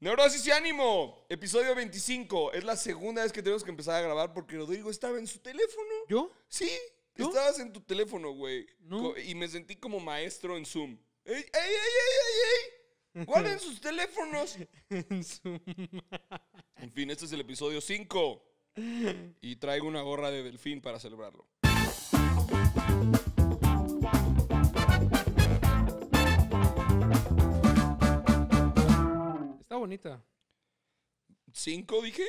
Neurosis y ánimo, episodio 25. Es la segunda vez que tenemos que empezar a grabar porque Rodrigo estaba en su teléfono. ¿Yo? Sí, ¿Yo? estabas en tu teléfono, güey. No. Y me sentí como maestro en Zoom. ¡Ey, ey, ey, ey, ey, ey! Guarden sus teléfonos. En su- En fin, este es el episodio 5. Y traigo una gorra de delfín para celebrarlo. Bonita. ¿Cinco dije?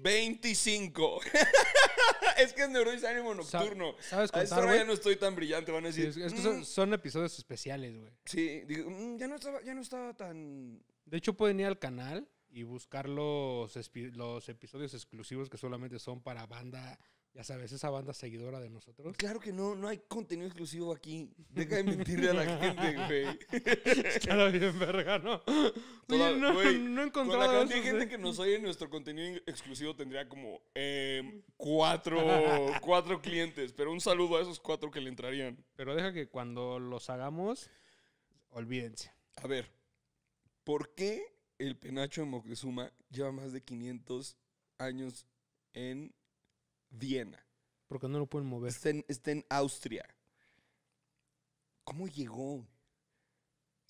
25. es que es neurosis ánimo nocturno. ¿Sabes A esta contar, hora ya no estoy tan brillante, van a Sí, decir. es, es que "Mm, son, episodios especiales, güey. Sí, digo, "Mm, ya, no estaba, ya no estaba tan... De hecho, pueden ir al canal y buscar los episodios exclusivos que solamente son para banda, ya sabes, esa banda seguidora de nosotros. Claro que no, no hay contenido exclusivo aquí. Deja de mentirle a la gente, güey. Estará bien verga, ¿no? Toda- Oye, no, güey, no he Con la encontrado cantidad de esos, gente ¿eh? que nos oye, nuestro contenido exclusivo tendría como em, cuatro, cuatro clientes. Pero un saludo a esos cuatro que le entrarían. Pero deja que cuando los hagamos, olvídense. A ver, ¿por qué el penacho de Moctezuma lleva más de 500 años en Viena? Porque no lo pueden mover. Está en, está en Austria. ¿Cómo llegó?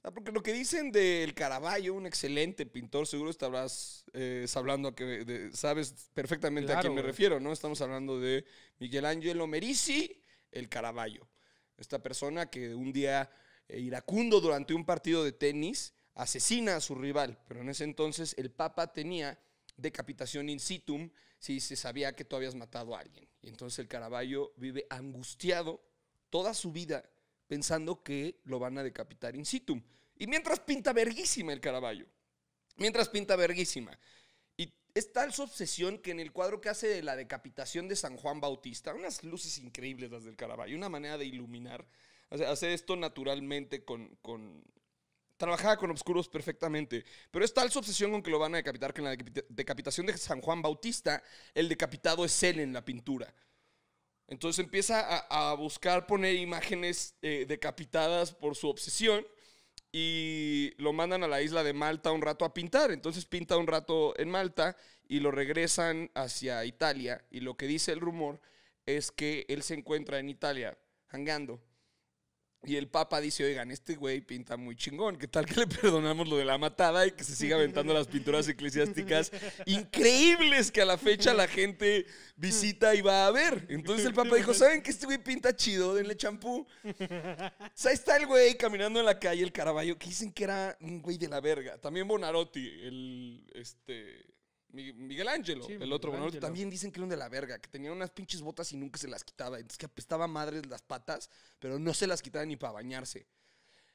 Ah, porque lo que dicen del Caravaggio, un excelente pintor, seguro estarás eh, hablando a que de- sabes perfectamente a quién me güey. refiero, ¿no? Estamos hablando de Miguel Ángelo Merisi, el Caravaggio. Esta persona que un día eh, iracundo durante un partido de tenis asesina a su rival, pero en ese entonces el Papa tenía decapitación in situ si se sabía que tú habías matado a alguien. Y entonces el Caravaggio vive angustiado toda su vida pensando que lo van a decapitar in situ. Y mientras pinta verguísima el Caravaggio. Mientras pinta verguísima. Y es tal su obsesión que en el cuadro que hace de la decapitación de San Juan Bautista, unas luces increíbles las del Caravaggio, una manera de iluminar, hace esto naturalmente con, con- Trabajaba con oscuros perfectamente, pero es tal su obsesión con que lo van a decapitar que en la decapita- decapitación de San Juan Bautista, el decapitado es él en la pintura. Entonces empieza a, a buscar poner imágenes eh, decapitadas por su obsesión y lo mandan a la isla de Malta un rato a pintar. Entonces pinta un rato en Malta y lo regresan hacia Italia. Y lo que dice el rumor es que él se encuentra en Italia hangando. Y el Papa dice, oigan, este güey pinta muy chingón, ¿qué tal que le perdonamos lo de la matada y que se siga aventando las pinturas eclesiásticas increíbles que a la fecha la gente visita y va a ver? Entonces el Papa dijo, ¿saben que este güey pinta chido? Denle champú. O sea, ahí está el güey caminando en la calle, el Caravaggio, que dicen que era un güey de la verga. También Bonarotti, el, este, Miguel Ángelo, Sí, el otro también dicen que era un de la verga, que tenía unas pinches botas y nunca se las quitaba. Entonces que apestaba madres las patas, pero no se las quitaba ni para bañarse.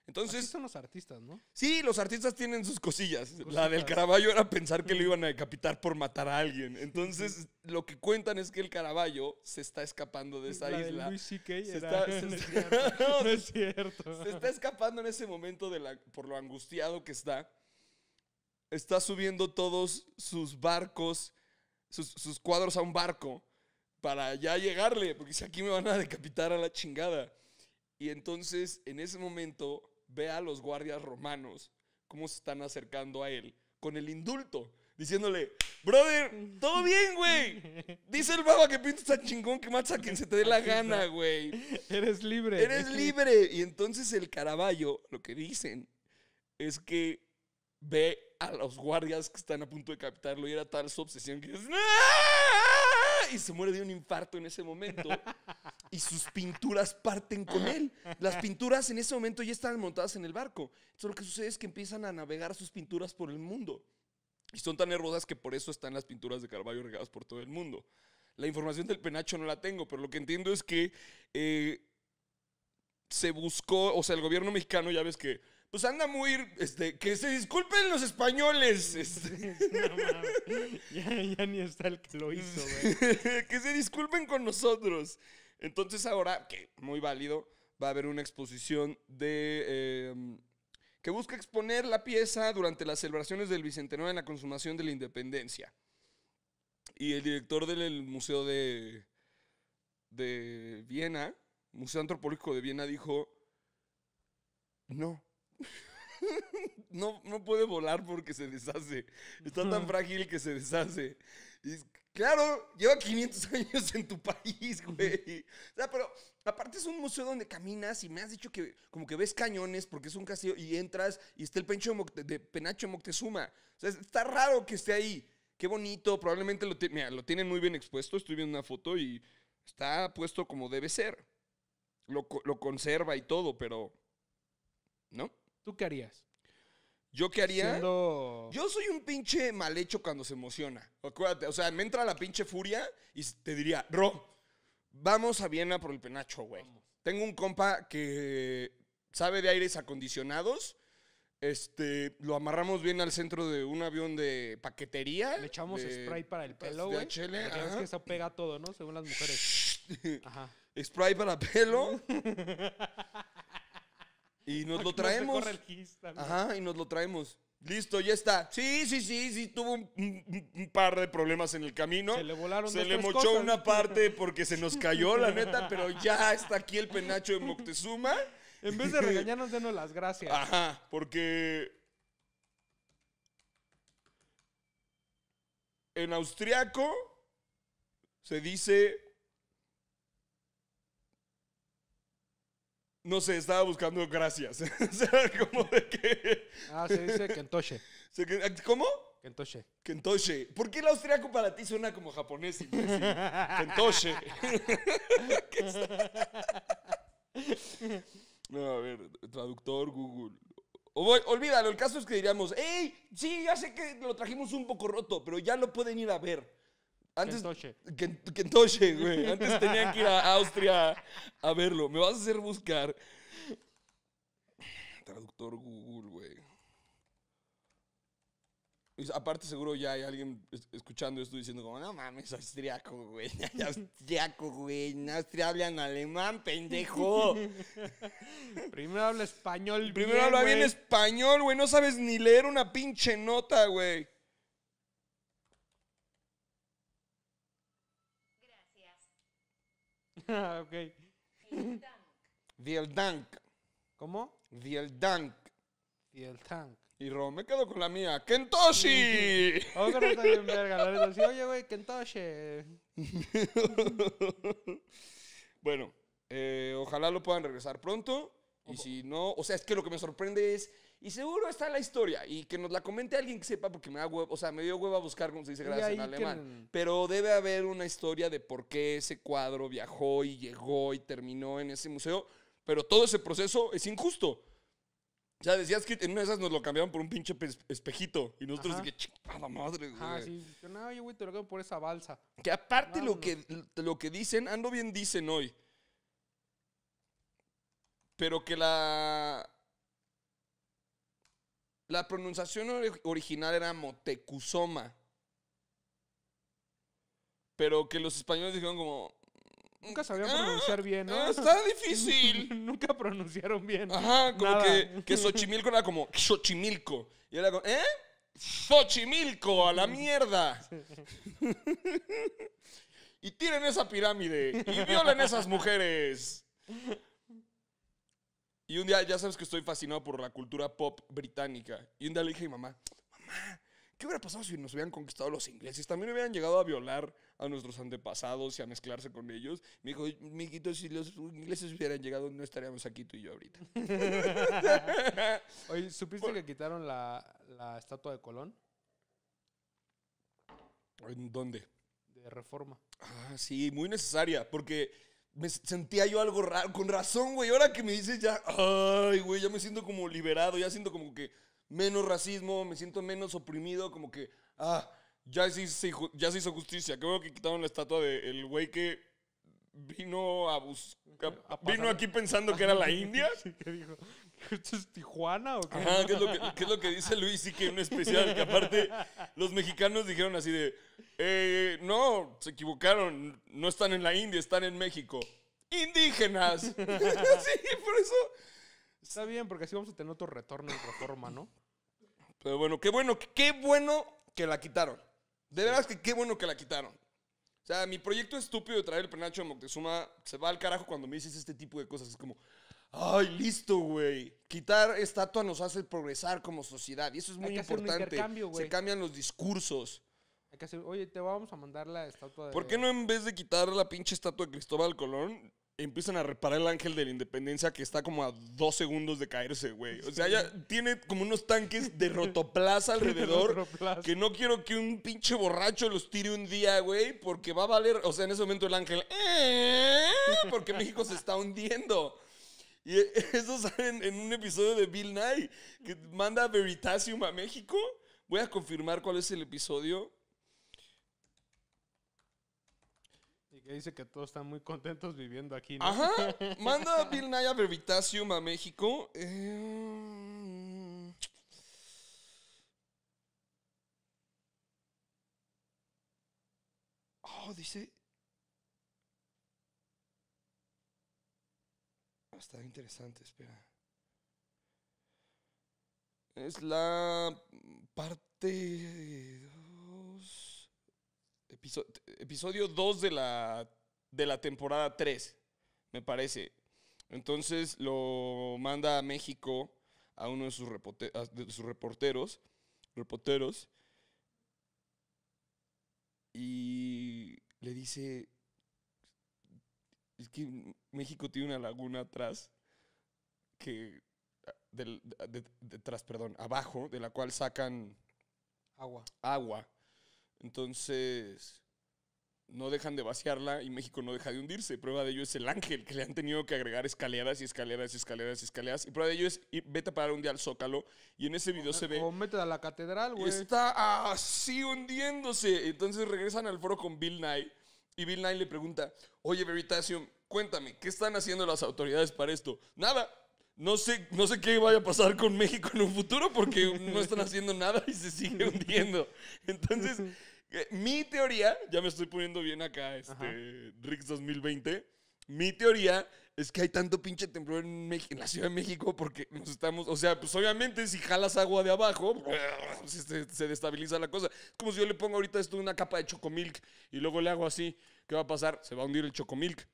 Así Entonces, son los artistas, ¿no? sí, los artistas tienen sus cosillas. La del Caravaggio era pensar que lo iban a decapitar por matar a alguien. Entonces, lo que cuentan es que el Caravaggio se está escapando de esa La de isla. Luis. Se era- está- se no, está- cierto, no es cierto. Se está escapando en ese momento de la, por lo angustiado que está. Está subiendo todos sus barcos, sus, sus cuadros a un barco para ya llegarle, porque si aquí me van a decapitar a la chingada. Y entonces, en ese momento, ve a los guardias romanos cómo se están acercando a él con el indulto, diciéndole, brother, todo bien, güey. Dice el baba que pintas tan chingón que matas a quien se te dé la gana, güey. Eres libre. Eres libre. Y entonces el Caravaggio, lo que dicen es que ve a los guardias que están a punto de captarlo y era tal su obsesión que es, "¡Ah!", y se muere de un infarto en ese momento y sus pinturas parten con él. Las pinturas en ese momento ya están montadas en el barco. Entonces lo que sucede es que empiezan a navegar sus pinturas por el mundo. Y son tan hermosas que por eso están las pinturas de Caravaggio regadas por todo el mundo. La información del penacho no la tengo, pero lo que entiendo es que eh, se buscó, o sea, el gobierno mexicano ya ves que, pues anda muy, este, que se disculpen los españoles, este, No mames. ya, ya ni está el que lo hizo, güey. que se disculpen con nosotros. Entonces ahora, que muy válido, va a haber una exposición de... eh, que busca exponer la pieza durante las celebraciones del Bicentenario en la consumación de la independencia. Y el director del Museo de, de Viena, Museo Antropológico de Viena, dijo, no. no, no puede volar porque se deshace. Está tan frágil que se deshace. Y es- claro, lleva 500 años en tu país, güey. O sea, pero aparte es un museo donde caminas y me has dicho que como que ves cañones porque es un castillo y entras y está el pencho de, de Penacho Moctezuma. O sea, está raro que esté ahí. Qué bonito, probablemente lo, mira, lo tienen muy bien expuesto. Estoy viendo una foto y está puesto como debe ser. Lo, lo conserva y todo, pero... ¿No? ¿Tú qué harías? ¿Yo qué haría? Siendo... Yo soy un pinche mal hecho cuando se emociona. Acuérdate, o sea, me entra la pinche furia y te diría, Ro, vamos a Viena por el penacho, güey. Tengo un compa que sabe de aires acondicionados. Este, lo amarramos bien al centro de un avión de paquetería. Le echamos de- spray para el pelo, güey. Es que eso pega todo, ¿no? Según las mujeres. Ajá. Spray para pelo. y nos lo traemos. Ajá, y nos lo traemos. Listo, ya está. Sí, sí, sí, sí, tuvo un, un- un par de problemas en el camino. Se le volaron Se le mochó cosas. una parte porque se nos cayó, la neta, pero ya está aquí el penacho de Moctezuma. En vez de regañarnos, denos las gracias. Ajá, porque en austriaco se dice. No sé, estaba buscando gracias. o sea, como de que. Ah, se dice Kentoche. que- ¿Cómo? Kentoche. Kentoche. ¿Por qué el austriaco para ti suena como japonés? Kentoche. No, a ver, traductor Google. O voy- olvídalo, el caso es que diríamos, ¡Ey! Sí, ya sé que lo trajimos un poco roto, pero ya lo pueden ir a ver. Antes, Kentoche. Ken- Kentoche, güey. Antes tenían que ir a Austria a verlo. Me vas a hacer buscar. Traductor Google, güey. Aparte seguro ya hay alguien es- escuchando esto diciendo como, no mames, austriaco, güey. Austriaco, güey. En Austria hablan alemán, pendejo. Primero habla español. Primero bien, habla bien español, güey. No sabes ni leer una pinche nota, güey. Ah, ok. Vielen Dank. Vielen Dank. ¿Cómo? Vielen Dank. Y el tank. Y Ro, me quedo con la mía. ¡Kentoshi! Ojo, no está bien verga. La sí, oye, güey, Kentoche. Bueno, eh, ojalá lo puedan regresar pronto. Y si no, o sea, es que lo que me sorprende es, y seguro está la historia, y que nos la comente alguien que sepa, porque me da huevo, o sea, me dio huevo a buscar cómo se dice gracias en alemán. Pero debe haber una historia de por qué ese cuadro viajó y llegó y terminó en ese museo. Pero todo ese proceso es injusto. O sea, decías que en una de esas nos lo cambiaron por un pinche espejito. Y nosotros de que chingada madre, güey. Ah, sí. Yo, no, oye, güey, te lo quedo por esa balsa. Que aparte lo que, lo que dicen, ando bien dicen hoy. Pero que la. La pronunciación ori- original era Motecuzoma. Pero que los españoles dijeron como. Nunca sabían "Ah, pronunciar bien, ¿no? ah, está difícil. Nunca pronunciaron bien. Ajá, como Nada. que, que Xochimilco era como Xochimilco. Y era como, ¿eh? Xochimilco, a la mierda. y tiren esa pirámide. Y violen esas mujeres. Y un día, ya sabes que estoy fascinado por la cultura pop británica. Y un día le dije a mi mamá, mamá, ¿qué hubiera pasado si nos hubieran conquistado los ingleses? También hubieran llegado a violar a nuestros antepasados y a mezclarse con ellos. Me dijo, mijito, si los ingleses hubieran llegado, no estaríamos aquí tú y yo ahorita. Oye, ¿supiste que quitaron la, la estatua de Colón? ¿En dónde? De reforma. Ah, sí, muy necesaria, porque me sentía yo algo raro, con razón, güey. Ahora que me dices ya, ay, güey, ya me siento como liberado, ya siento como que menos racismo, me siento menos oprimido, como que, ah, ya se, hizo, ya se hizo justicia. Que quitaron la estatua del güey que vino a buscar, vino aquí pensando que era la India. Sí, ¿Qué dijo? ¿Esto es Tijuana o qué? Ajá, ¿qué es, lo que, qué es lo que dice Luis sí que un especial? Que aparte los mexicanos dijeron así de, eh, no, se equivocaron, no están en la India, están en México. Indígenas. sí, por eso. Está bien, porque así vamos a tener otro retorno en reforma, ¿no? Pero bueno, qué bueno, qué bueno que la quitaron. De veras que qué bueno que la quitaron. O sea, mi proyecto estúpido de traer el penacho de Moctezuma se va al carajo cuando me dices este tipo de cosas. Es como, Ay, listo, güey. Quitar estatua nos hace progresar como sociedad. Y eso es Hay muy que hacer un importante. intercambio, güey. Se cambian los discursos. Hay que hacer, oye, te vamos a mandar la estatua de... ¿Por qué no en vez de quitar la pinche estatua de Cristóbal Colón, empiezan a reparar el ángel de la independencia que está como a dos segundos de caerse, güey? O sea, ya tiene como unos tanques de rotoplaza alrededor. Rotoplaza. Que no quiero que un pinche borracho los tire un día, güey, porque va a valer. O sea, en ese momento el ángel. "Eh", Porque México se está hundiendo. Y eso sale en, en un episodio de Bill Nye, que manda a Veritasium a México. Voy a confirmar cuál es el episodio. Y que dice que todos están muy contentos viviendo aquí, ¿no? Ajá. Manda a Bill Nye a Veritasium a México. Eh, Oh, dice. Está interesante, espera. Es la parte 2. episodio 2 de la, de la temporada 3, me parece. Entonces lo manda a México a uno de sus, reporte- de sus reporteros, reporteros y le dice, es que México tiene una laguna atrás que del- de- detrás, perdón, abajo, de la cual sacan Agua. agua. Entonces, no dejan de vaciarla y México no deja de hundirse. Prueba de ello es el ángel, que le han tenido que agregar escaleras y escaleras y escaleras y escaleras. Y prueba de ello es, ir- vete a parar un día al Zócalo y en ese video se ve... O métete a la catedral, güey. Está así hundiéndose. Entonces regresan al foro con Bill Nye. Y Bill Nye le pregunta, oye Veritasium, cuéntame, ¿qué están haciendo las autoridades para esto? Nada. No sé, no sé qué vaya a pasar con México en un futuro porque no están haciendo nada y se sigue hundiendo. Entonces, eh, mi teoría, ya me estoy poniendo bien acá, este, Rix 2020, mi teoría es que hay tanto pinche temblor en, Mex- en la Ciudad de México porque nos estamos, o sea, pues obviamente si jalas agua de abajo, se, destabiliza la cosa. Es como si yo le pongo ahorita esto una capa de chocomilk y luego le hago así, ¿qué va a pasar? Se va a hundir el chocomilk.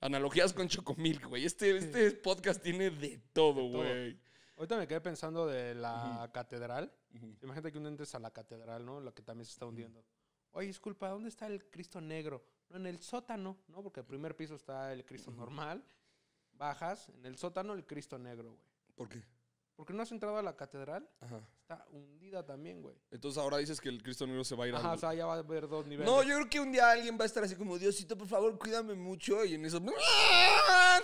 Analogías con chocomilk, güey. Este, este podcast tiene de todo, todo. güey. Ahorita me quedé pensando de la catedral. Imagínate que uno entres a la catedral, ¿no? La que también se está hundiendo. Oye, disculpa, ¿dónde está el Cristo negro? No, en el sótano, ¿no? Porque el primer piso está el Cristo normal. Bajas, en el sótano el Cristo negro, güey. ¿Por qué? ¿Por qué no has entrado a la catedral? Ajá. Está hundida también, güey. Entonces ahora dices que el Cristo Negro se va a ir Ajá, al- o sea, ya va a haber dos niveles. No, yo creo que un día alguien va a estar así como, Diosito, por favor, cuídame mucho. Y en eso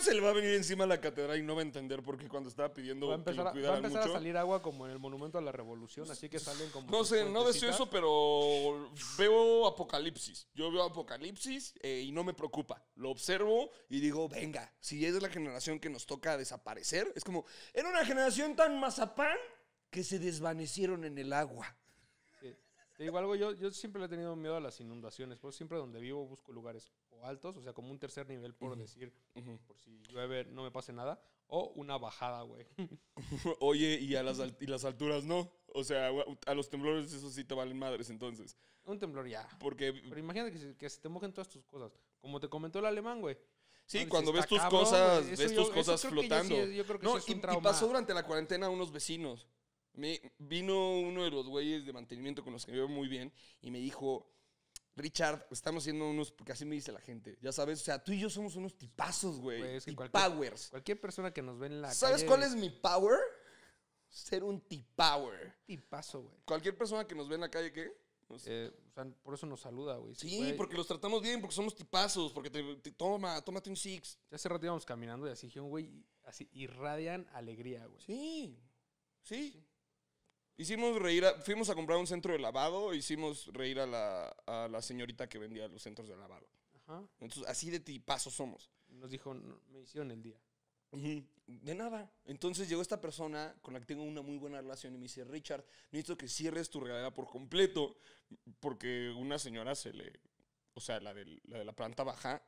se le va a venir encima la catedral y no va a entender por qué cuando estaba pidiendo va a que empezar, lo a, va a, empezar a salir agua como en el Monumento a la Revolución, así que salen como... No sé, no deseo eso, pero veo apocalipsis. Yo veo apocalipsis eh, y no me preocupa. Lo observo y digo, venga, si es la generación que nos toca desaparecer, es como, era una generación tan mazapán que se desvanecieron en el agua. Sí. Te digo algo, yo, yo siempre le he tenido miedo a las inundaciones, por eso siempre donde vivo busco lugares o altos, o sea, como un tercer nivel, por decir, por si llueve no me pase nada, o una bajada, güey. Oye, y a las, y las alturas no. O sea, a los temblores eso sí te valen madres entonces. un temblor ya. Porque Pero imagínate que se, que se te mojen todas tus cosas. Como te comentó el alemán, güey. Sí, No, cuando ves tus "Está cabrón, cosas, güey". Eso ves yo- tus eso cosas que yo flotando. yo creo que no, sí es y, un y trauma. pasó durante la cuarentena a unos vecinos. Me, vino uno de los güeyes de mantenimiento con los que veo muy bien y me dijo, Richard, estamos haciendo unos, porque así me dice la gente, ya sabes, o sea, tú y yo somos unos tipazos, güey. Güey, es que cualquier- Tipowers. Cualquier persona que nos ve en la ¿Sabes calle, cuál es mi power? Ser un tipower. Tipazo, güey. Cualquier persona que nos ve en la calle, ¿qué? Eh, o sea, por eso nos saluda, güey. sí, güey. porque los tratamos bien, porque somos tipazos, porque te, te- toma, tómate un six. Ya hace rato íbamos caminando y así dijeron, güey, así irradian alegría, güey. Sí, sí. Hicimos reír, a- fuimos a comprar un centro de lavado, hicimos reír a la, a la señorita que vendía los centros de lavado. Ajá. Entonces, así de tipazos somos. Nos dijo, "No, me hicieron el día. De nada. Entonces llegó esta persona con la que tengo una muy buena relación y me dice, Richard, necesito que cierres tu regadera por completo porque una señora se le, o sea, la, del- la de la planta baja,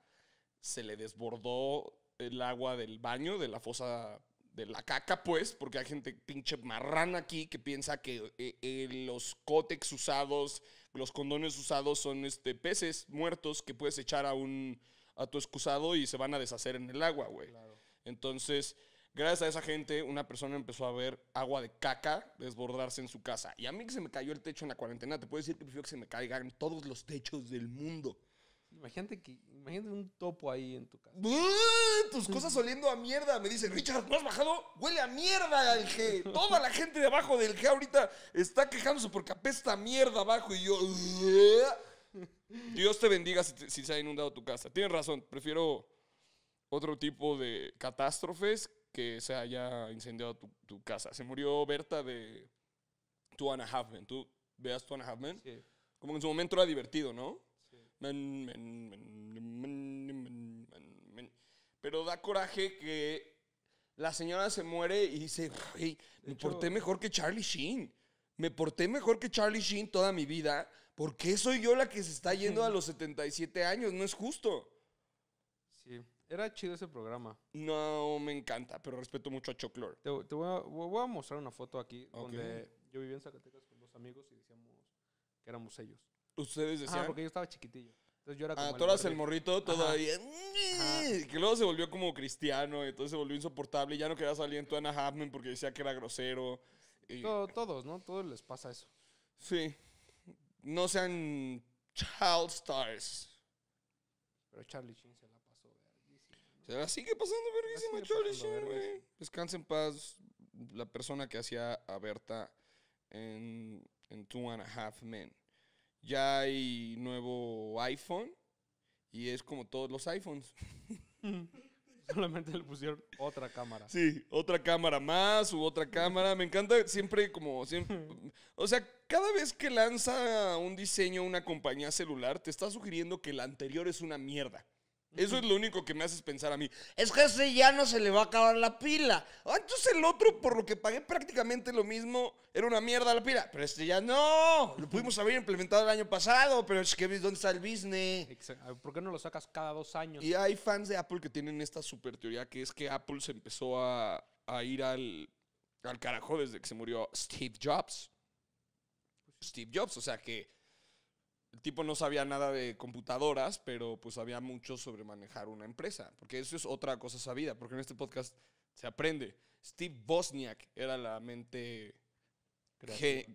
se le desbordó el agua del baño, de la fosa de la caca, pues, porque hay gente pinche marrana aquí que piensa que eh, eh, los cótex usados, los condones usados son este, peces muertos que puedes echar a un a tu excusado y se van a deshacer en el agua, güey. Claro. Entonces, Gracias a esa gente, una persona empezó a ver agua de caca desbordarse en su casa. Y a mí que se me cayó el techo en la cuarentena, te puedo decir que prefiero que se me caigan todos los techos del mundo. Imagínate, que, imagínate un topo ahí en tu casa. ¡Buah! Tus cosas oliendo a mierda. Me dicen, Richard, ¿no has bajado? Huele a mierda el G. Toda la gente de abajo del G ahorita está quejándose porque apesta a mierda abajo. Y yo. Dios te bendiga si, te- si se ha inundado tu casa. Tienes razón, prefiero otro tipo de catástrofes que se haya incendiado tu, tu casa. Se murió Berta de Two and a Half Men. ¿Tú veas Two and a Half Men? Sí. Como que en su momento era divertido, ¿no? Sí. Men, men, men. Pero da coraje que la señora se muere y dice, "Güey, me hecho- porté mejor que Charlie Sheen. Me porté mejor que Charlie Sheen toda mi vida. ¿Por qué soy yo la que se está yendo a los 77 años? No es justo. Era chido ese programa. No me encanta, pero respeto mucho a Chuck Lorre. Te, te voy, a, voy a mostrar una foto aquí Ok. donde yo vivía en Zacatecas con dos amigos y decíamos que éramos ellos. Ustedes Ah, decían, porque yo estaba chiquitillo. Entonces yo era como ah, tú eras el morrito todavía. Que luego se volvió como cristiano, y entonces se volvió insoportable. Y ya no quería salir en Two and a Half Men porque decía que era grosero. y- Todo- todos, ¿no? Todos les pasa eso. Sí. No sean child stars. Pero Charlie Sheen se. Se la sigue pasando verguísima Charlie güey. Descansa en paz la persona que hacía a Berta en, en Two and a Half Men. Ya hay nuevo iPhone y es como todos los iPhones. Solamente le pusieron otra cámara. Sí, otra cámara más u otra cámara. Me encanta siempre como siempre. O sea, cada vez que lanza un diseño una compañía celular, te está sugiriendo que la anterior es una mierda. Eso es lo único que me haces pensar a mí. Es que ese ya no se le va a acabar la pila. Ah, entonces el otro, por lo que pagué prácticamente lo mismo, era una mierda la pila. Pero este ya no. Lo pudimos haber implementado el año pasado, pero es que dónde está el business. ¿Por qué no lo sacas cada dos años? Y hay fans de Apple que tienen esta super teoría que es que Apple se empezó a, a ir al, al carajo desde que se murió Steve Jobs. Steve Jobs, o sea que el tipo no sabía nada de computadoras, pero pues sabía mucho sobre manejar una empresa, porque eso es otra cosa sabida, porque en este podcast se aprende. Steve Bosniak era la mente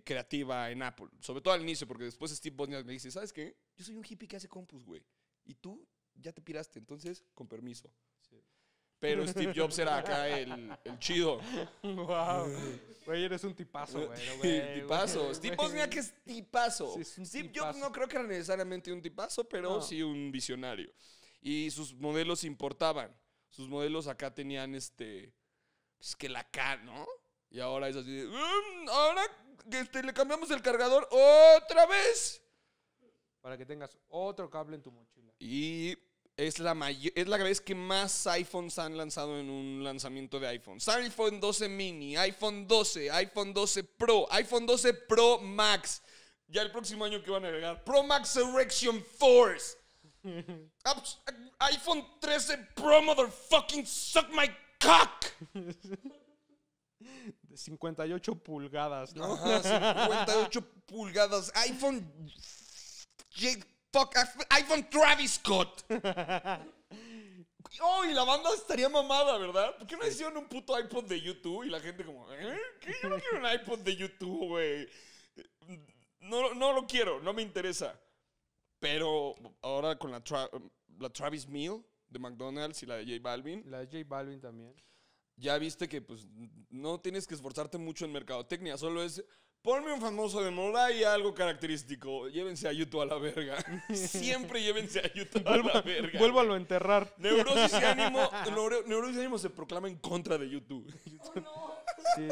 creativa en Apple, sobre todo al inicio, porque después Steve Bosniak me dice, ¿sabes qué? Yo soy un hippie que hace compus, güey. Y tú ya te piraste, entonces, con permiso. Sí. Pero Steve Jobs era acá el, el chido. wow. Güey, eres un tipazo, güey. Güey, tipazo. güey, Steve es tipazo. Sí, es un Steve tipazo. Jobs no creo que era necesariamente un tipazo, pero No. sí un visionario. Y sus modelos importaban. Sus modelos acá tenían este. Pues que la K, ¿no? Y ahora es así de. "Mm, ahora que este, le cambiamos el cargador otra vez. Para que tengas otro cable en tu mochila. Y es la, mayo- es la vez que más iPhones han lanzado en un lanzamiento de iPhones. iPhone 12 mini, iPhone 12, iPhone 12 Pro, iPhone 12 Pro Max. Ya el próximo año que van a agregar Pro Max Erection Force. Ups, iPhone 13 Pro Motherfucking Suck My Cock. De 58 pulgadas, ¿no? Ajá, 58 pulgadas. iPhone. Fuck, iPhone Travis Scott. Oh, y la banda estaría mamada, ¿verdad? ¿Por qué no hicieron un puto iPod de YouTube? Y la gente como, ¿eh? ¿Qué? Yo no quiero un iPod de YouTube, güey. No, no lo quiero, no me interesa. Pero ahora con la, Tra- la Travis Meal de McDonald's y la de J Balvin, La de J Balvin también. ya viste que pues no tienes que esforzarte mucho en mercadotecnia, solo es ponme un famoso de moda y algo característico. Llévense a YouTube a la verga. Siempre llévense a YouTube a la verga. Vuélvalo a enterrar. Neurosis y ánimo, neuro- neurosis y ánimo se proclama en contra de YouTube Sí,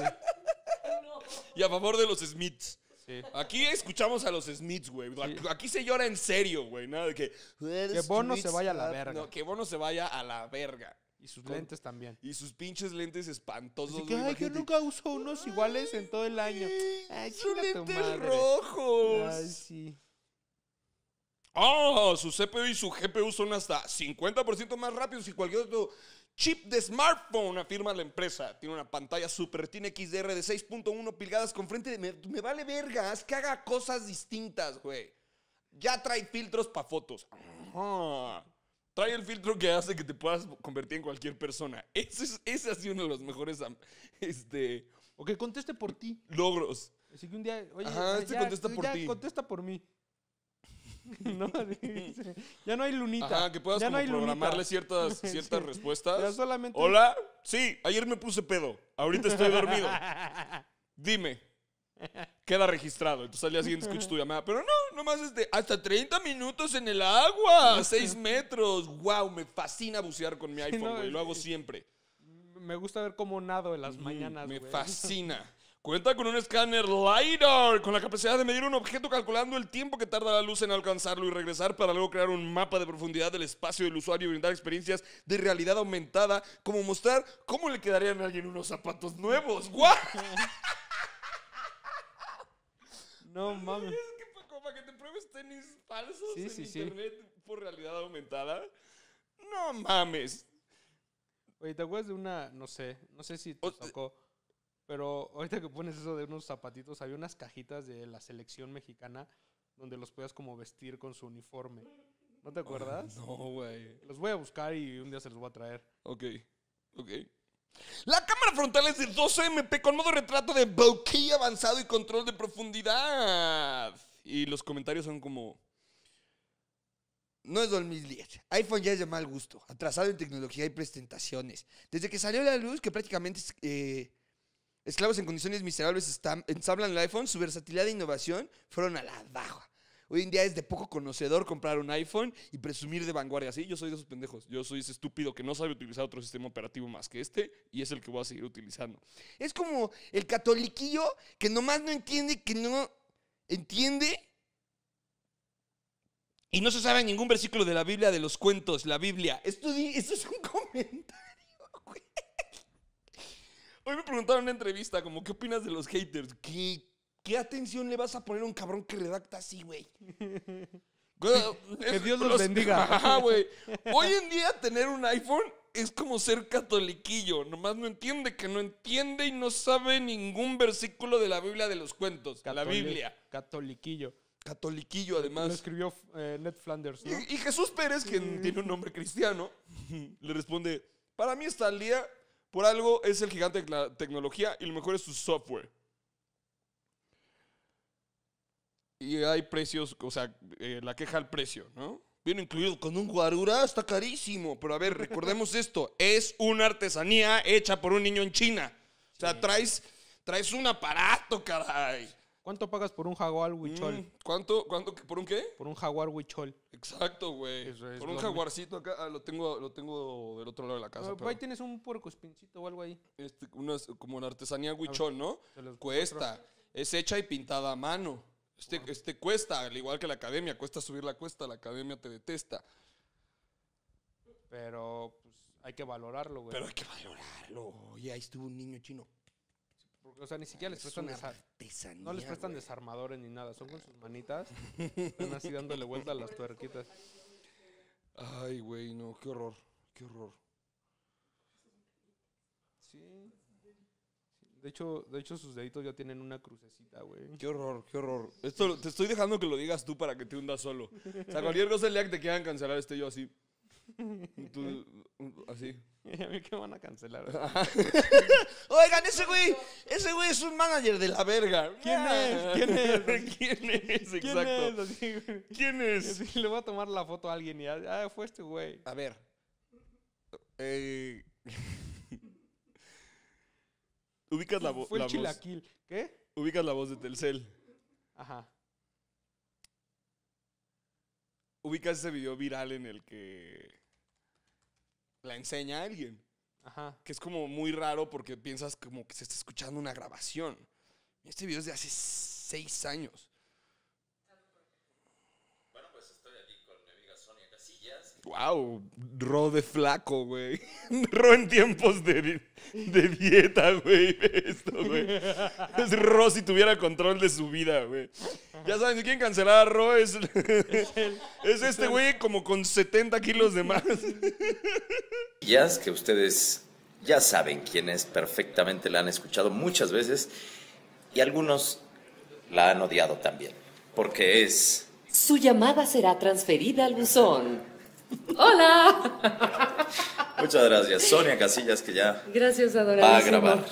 y a favor de los Smiths. sí. Aquí escuchamos a los Smiths, güey. Aquí se llora en serio, güey. Nada de que. Que Bono se vaya a la verga. No, que Bono se vaya a la verga. Y sus Con- lentes también. Y sus pinches lentes espantosos. Así que, ay, imagínate. nunca uso unos iguales en todo el año. Ay, Son lentes rojos. Ay, sí. Oh, su CPU y su GPU son hasta 50% más rápidos que cualquier otro chip de smartphone, afirma la empresa. Tiene una pantalla Super Retina XDR de 6.1 pulgadas con frente de... Me, me vale vergas, que haga cosas distintas, güey. Ya trae filtros para fotos. Ajá. Trae el filtro que hace que te puedas convertir en cualquier persona. Ese, es, ese ha sido uno de los mejores este, O que conteste por ti. logros. Así que un día, oye, Ajá, este contesta por ya ti. contesta por mí. no, ya no hay lunita. Ajá, que puedas ya como no hay lunita. programarle ciertas, Sí. ciertas respuestas. Ya solamente- Hola, sí, ayer me puse pedo. Ahorita estoy dormido. Dime. Queda registrado. Entonces al día siguiente escucho tu llamada. Pero no, nomás este, hasta 30 minutos en el agua. 6 metros. Wow, me fascina bucear con mi iPhone, güey. es- Lo hago siempre. Me gusta ver cómo nado en las Mm, mañanas. Me fascina. Cuenta con un escáner LiDAR con la capacidad de medir un objeto calculando el tiempo que tarda la luz en alcanzarlo y regresar para luego crear un mapa de profundidad del espacio del usuario y brindar experiencias de realidad aumentada, como mostrar cómo le quedarían a alguien unos zapatos nuevos. ¡Guau! No mames. Es que para que te pruebes tenis falsos Sí, en sí, sí. internet por realidad aumentada. No mames. Oye, ¿te acuerdas de una, no sé, no sé si te O- tocó, pero ahorita que pones eso de unos zapatitos, había unas cajitas de la selección mexicana donde los podías como vestir con su uniforme. ¿No te acuerdas? No, güey. Los voy a buscar y un día se los voy a traer. Ok, ok. La cámara frontal es de 12 MP con modo retrato de bokeh avanzado y control de profundidad. Y los comentarios son como... No es 2010. iPhone ya es de mal gusto, atrasado en tecnología y presentaciones. Desde que salió la luz que prácticamente eh, esclavos en condiciones miserables ensamblan el iPhone, su versatilidad e innovación fueron a la baja. Hoy en día es de poco conocedor comprar un iPhone y presumir de vanguardia. Sí, yo soy de esos pendejos. Yo soy ese estúpido que no sabe utilizar otro sistema operativo más que este y es el que voy a seguir utilizando. Es como el catoliquillo que nomás no entiende, que no entiende Y no se sabe ningún versículo de la Biblia de los cuentos, la Biblia. Esto, esto es un comentario, güey. Hoy me preguntaron en una entrevista, como, ¿qué opinas de los haters? ¿Qué, qué atención le vas a poner a un cabrón que redacta así, güey? Que Dios los bendiga. Ajá, güey. Hoy en día tener un iPhone es como ser catoliquillo. Nomás no entiende que no entiende y no sabe ningún versículo de la Biblia de los cuentos. La Biblia. Catoliquillo. Catoliquillo, Lo además. escribió eh, Ned Flanders, ¿no? Y, y Jesús Pérez, que tiene un nombre cristiano, le responde, para mí está al día, por algo es el gigante de la tecnología y lo mejor es su software. Y hay precios, o sea, eh, la queja al precio, ¿no? Viene incluido con un guarura, está carísimo. Pero a ver, recordemos esto, es una artesanía hecha por un niño en China. O sea, traes, traes un aparato, caray. ¿Cuánto pagas por un jaguar huichol? Mm, ¿Cuánto, cuánto, por un qué? Por un jaguar huichol. Exacto, güey. Es Por un jaguarcito acá, ah, lo tengo, lo tengo del otro lado de la casa. Ah, pero ahí tienes un puerco espincito o algo ahí. este, unas- como la artesanía huichol, ¿no? Cuesta. Es hecha y pintada a mano. Este, este cuesta, al igual que la academia. Cuesta subir la cuesta, la academia te detesta. Pero pues hay que valorarlo, güey. Pero hay que valorarlo. Oye, ahí estuvo un niño chino. Porque, o sea, ni siquiera les Es prestan una desa- artesanía, No les prestan güey. desarmadores ni nada, son con sus manitas. Están así dándole vuelta a las tuerquitas. Ay, güey, no, qué horror. Qué horror. Sí. De hecho, de hecho, sus deditos ya tienen una crucecita, güey. Qué horror, qué horror. Esto te estoy dejando que lo digas tú para que te hundas solo. O sea, cualquier cosa el día que te quieran cancelar, esté yo así. Tú, así. ¿Y a mí qué van a cancelar? Oigan, ese güey, ese güey es un manager de la verga. ¿Quién es? ¿Quién es? ¿Quién es? ¿Quién Exacto. es? Así, güey. ¿Quién es? Así, le voy a tomar la foto a alguien y ah, fue este güey. A ver. Eh, ubicas la, vo- Fue la el voz. chilaquil. ¿Qué? Ubicas la voz de Telcel. Ajá. Ubicas ese video viral en el que la enseña a alguien. Ajá. Que es como muy raro porque piensas como que se está escuchando una grabación. Este video es de hace seis años. Wow, Ro de flaco, güey. Ro en tiempos de, de dieta, güey. Esto, güey. Es Ro si tuviera control de su vida, güey. Ya saben, si quieren cancelar a Ro, es, es este güey como con 70 kilos de más. Jazz, que ustedes ya saben quién es perfectamente, la han escuchado muchas veces y algunos la han odiado también, porque es Su llamada será transferida al buzón. Hola. Muchas gracias. Sonia Casillas, que ya Gracias, va a grabar.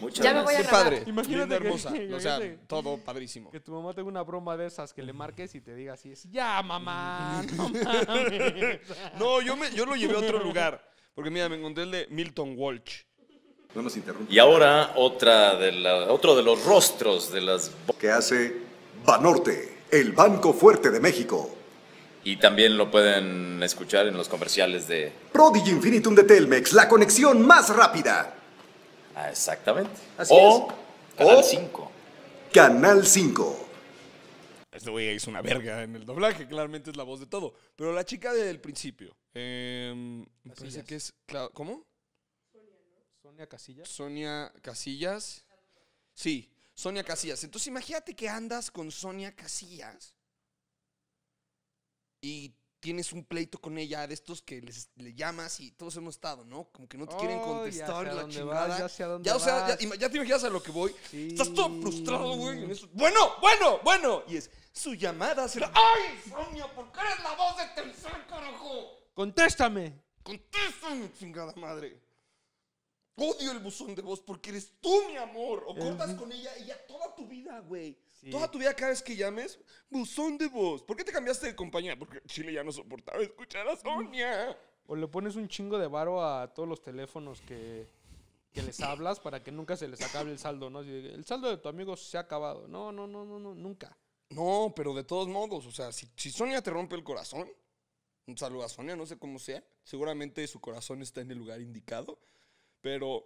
Muchas Ya me gracias. voy a Qué grabar. padre. Imagínate Linda, que- hermosa. O sea, todo padrísimo. Que tu mamá tenga una broma de esas que le marques y te diga así, es, ya mamá, no mames. No, yo, me, yo lo llevé a otro lugar. Porque mira, me encontré el de Milton Walsh. No nos interrumpa. Y ahora otra de la, otro de los rostros de las... Que hace Banorte, el Banco Fuerte de México. Y también lo pueden escuchar en los comerciales de... Prodigy Infinitum de Telmex, la conexión más rápida. Ah, exactamente. Así o es. Canal O- 5. Canal 5. Este güey hizo una verga en el doblaje, claramente es la voz de todo. Pero la chica del principio. em, me parece Casillas. que es. ¿Cómo? Sonia Casillas. Sonia Casillas. Sí, Sonia Casillas. Entonces imagínate que andas con Sonia Casillas y tienes un pleito con ella de estos que les, le llamas y todos hemos estado, ¿no? Como que no te quieren Oh, ya contestar sé a la chingada. vas, ya sé a dónde ya, o sea, ya, vas. ya te imaginas a lo que voy. Sí. Estás todo frustrado, güey. Bueno, bueno, bueno. Y es, su llamada será. ¡Ay, Sonia! ¿Por qué eres la voz de Telcel, carajo? ¡Contéstame! Contéstame, chingada madre. Odio el buzón de voz porque eres tú, mi amor. O cortas con ella y ya toda tu vida, güey. Sí. Toda tu vida cada vez que llames, buzón de voz. ¿Por qué te cambiaste de compañía? Porque Chile ya no soportaba escuchar a Sonia. O le pones un chingo de varo a todos los teléfonos que, que les hablas para que nunca se les acabe el saldo, ¿no? El saldo de tu amigo se ha acabado. No, no, no, no, no, nunca. No, pero de todos modos, o sea, si, si Sonia te rompe el corazón, un saludo a Sonia, no sé cómo sea. Seguramente su corazón está en el lugar indicado. Pero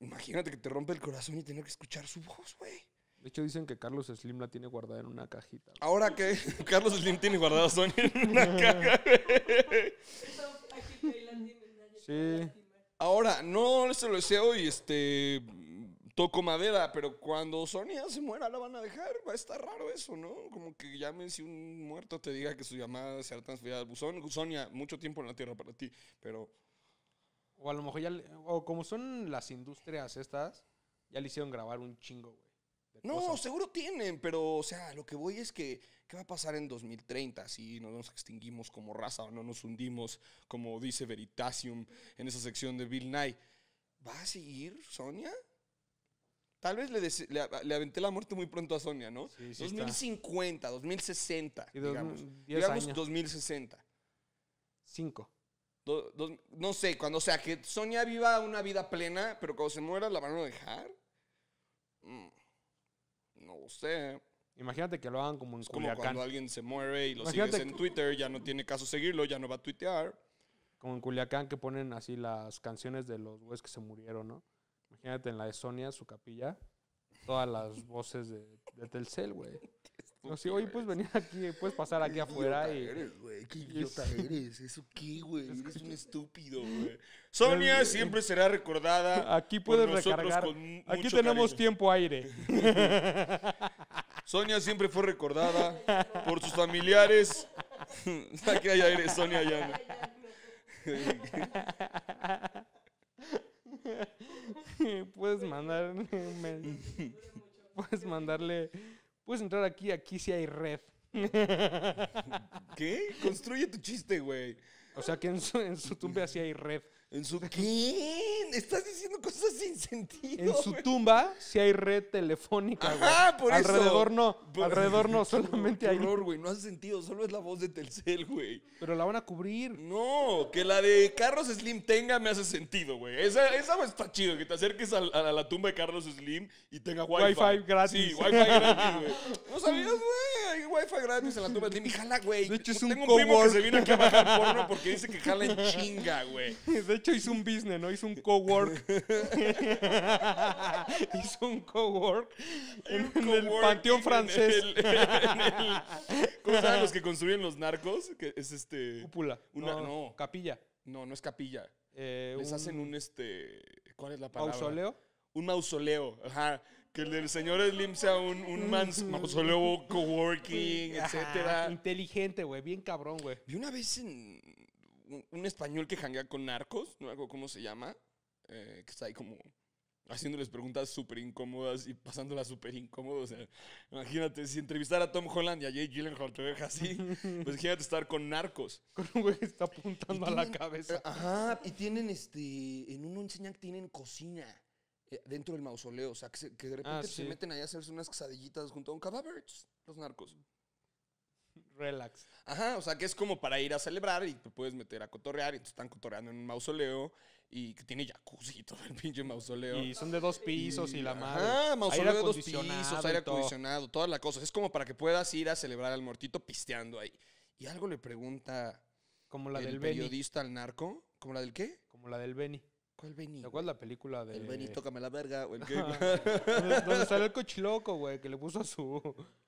imagínate que te rompe el corazón y tener que escuchar su voz, güey. De hecho, dicen que Carlos Slim la tiene guardada en una cajita. Ahora que Carlos Slim tiene guardado a Sonia en una caja. Sí. Ahora, no se lo deseo y este toco madera, pero cuando Sonia se muera la van a dejar. Va a estar raro eso, ¿no? Como que llamen si un muerto te diga que su llamada será transferida al buzón. Sonia, mucho tiempo en la tierra para ti, pero O a lo mejor ya. le- O como son las industrias estas, ya le hicieron grabar un chingo, güey. No, cosas. seguro tienen, pero, o sea, lo que voy es que, ¿qué va a pasar en 2030 si nos, nos extinguimos como raza o no nos hundimos, como dice Veritasium en esa sección de Bill Nye? ¿Va a seguir Sonia? Tal vez le, le, le aventé la muerte muy pronto a Sonia, ¿no? Sí, sí está. 2050, 2060, Sí, dos- digamos. digamos años. 2060. Cinco. Do- no sé, cuando o sea que Sonia viva una vida plena, pero cuando se muera la van a dejar. Mm, no lo sé. Imagínate que lo hagan como en Es como Culiacán. cuando alguien se muere y lo Imagínate sigues en que- Twitter, ya no tiene caso seguirlo, ya no va a tuitear. Como en Culiacán que ponen así las canciones de los güeyes que se murieron, ¿no? Imagínate en la de Sonia, su capilla, todas las voces de, de Telcel, güey. No, sí, oye, puedes venir aquí, puedes pasar aquí afuera y... eres, güey, qué idiota eres. ¿Eso qué, güey? Eres un estúpido, güey. Sonia siempre será recordada. Aquí por puedes nosotros recargar. con Aquí tenemos cariño. tiempo aire. Sonia siempre fue recordada por sus familiares. Aquí hay aire, Sonia ya no. puedes mandar... puedes mandarle... Puedes entrar aquí, aquí sí hay red. ¿Qué? Construye tu chiste, güey. O sea que en su, en su tumba sí hay red. ¿En su qué? Estás diciendo cosas sin sentido. En su güey. tumba sí hay red telefónica, güey. Ajá, por eso. alrededor no, Por- alrededor no, solamente hay. horror, güey. No hace sentido. Solo es la voz de Telcel, güey. Pero la van a cubrir. No, que la de Carlos Slim tenga me hace sentido, güey. Esa, esa está chido, que te acerques a, la tumba de Carlos Slim y tenga wifi. Wi-Fi gratis. Sí, wifi gratis, güey. No sabías, güey. Hay wifi gratis en la tumba de Slim y jala, güey. De hecho, es Tengo un primo que se vino aquí a bajar porno porque dice que jala en chinga, güey. De hecho, hizo un business, ¿no? Hizo un cowork. hizo un cowork en, en el panteón en francés. el- en el- ¿Cómo llaman los que construyen los narcos? Que es este. Cúpula. Una- no, no. Capilla. No, no es capilla. Eh, Les hacen un este. ¿Cuál es la palabra? mausoleo. Un mausoleo. Ajá. Que el del señor Slim sea un, un mans- mausoleo coworking, etcétera. inteligente, güey. Bien cabrón, güey. Vi una vez en un, español que janguea con narcos, no acuerdo cómo se llama, eh, que está ahí como haciéndoles preguntas súper incómodas y pasándolas súper incómodas. O sea, imagínate, si entrevistar a Tom Holland y a Jake Gyllenhaal te deja así, pues imagínate estar con narcos. Con un güey que está apuntando a la tienen- cabeza. Ajá, y tienen este. En uno enseñan que tienen cocina eh, dentro del mausoleo. O sea, que, se- que de repente Ah, pues, se sí. meten ahí a hacerse unas quesadillitas junto a un cadáver. Los narcos. Relax. Ajá, o sea, que es como para ir a celebrar y te puedes meter a cotorrear y te están cotorreando en un mausoleo y que tiene jacuzzi y todo el pinche mausoleo. Y son de dos pisos y, la madre. Ajá, mausoleo de dos pisos, aire acondicionado, toda la cosa. Es como para que puedas ir a celebrar al muertito pisteando ahí. Y algo le pregunta Como la el del Benny. periodista al narco. ¿Como la del qué? Como la del Benny. ¿Cuál Benny? ¿Te acuerdas la película de. El Benny, tócame la verga. O el que... donde, salió el cochiloco, güey, que le puso a su.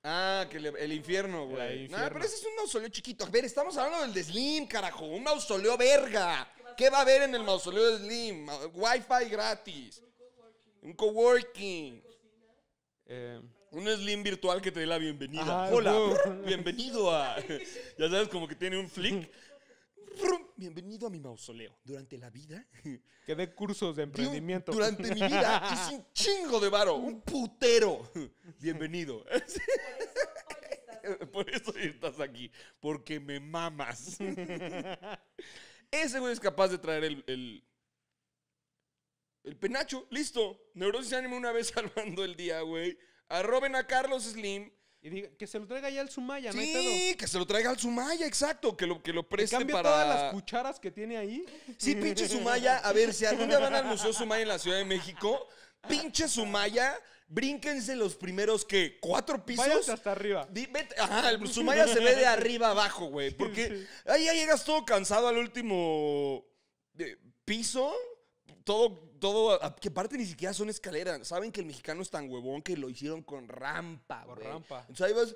Ah, que le- el infierno, güey. No, pero ese es un mausoleo chiquito. A ver, estamos hablando del de Slim, carajo. Un mausoleo verga. ¿Qué va a haber en el mausoleo de Slim? Wi-Fi gratis. Un coworking. eh, Un Slim virtual que te dé la bienvenida. Ajá, Hola, no. bienvenido a. Ya sabes, como que tiene un flick. Bienvenido a mi mausoleo. Durante la vida. que dé cursos de un- emprendimiento. durante mi vida hice un chingo de varo. Un putero. Bienvenido. Por eso estás aquí. Porque me mamas. Ese güey es capaz de traer el. El, el penacho. Listo. Neurosis Anime una vez salvando el día, güey. Arroben a Carlos Slim. Y diga, que se lo traiga ya al Sumaya, no hay pedo. Sí, que se lo traiga al Sumaya, exacto. Que lo, que lo Que preste cambie para. todas las cucharas que tiene ahí. Sí, pinche Sumaya. A ver, si algún día van al Museo Sumaya en la Ciudad de México, pinche Sumaya, brínquense los primeros, que ¿Cuatro pisos? Váyanse hasta arriba. Di- vete- ajá, el Sumaya se ve de arriba abajo, güey. Porque ahí ya llegas todo cansado al último eh, piso. Todo, todo, a- que aparte ni siquiera son escaleras. Saben que el mexicano es tan huevón que lo hicieron con rampa, Con güey. rampa. Entonces ahí vas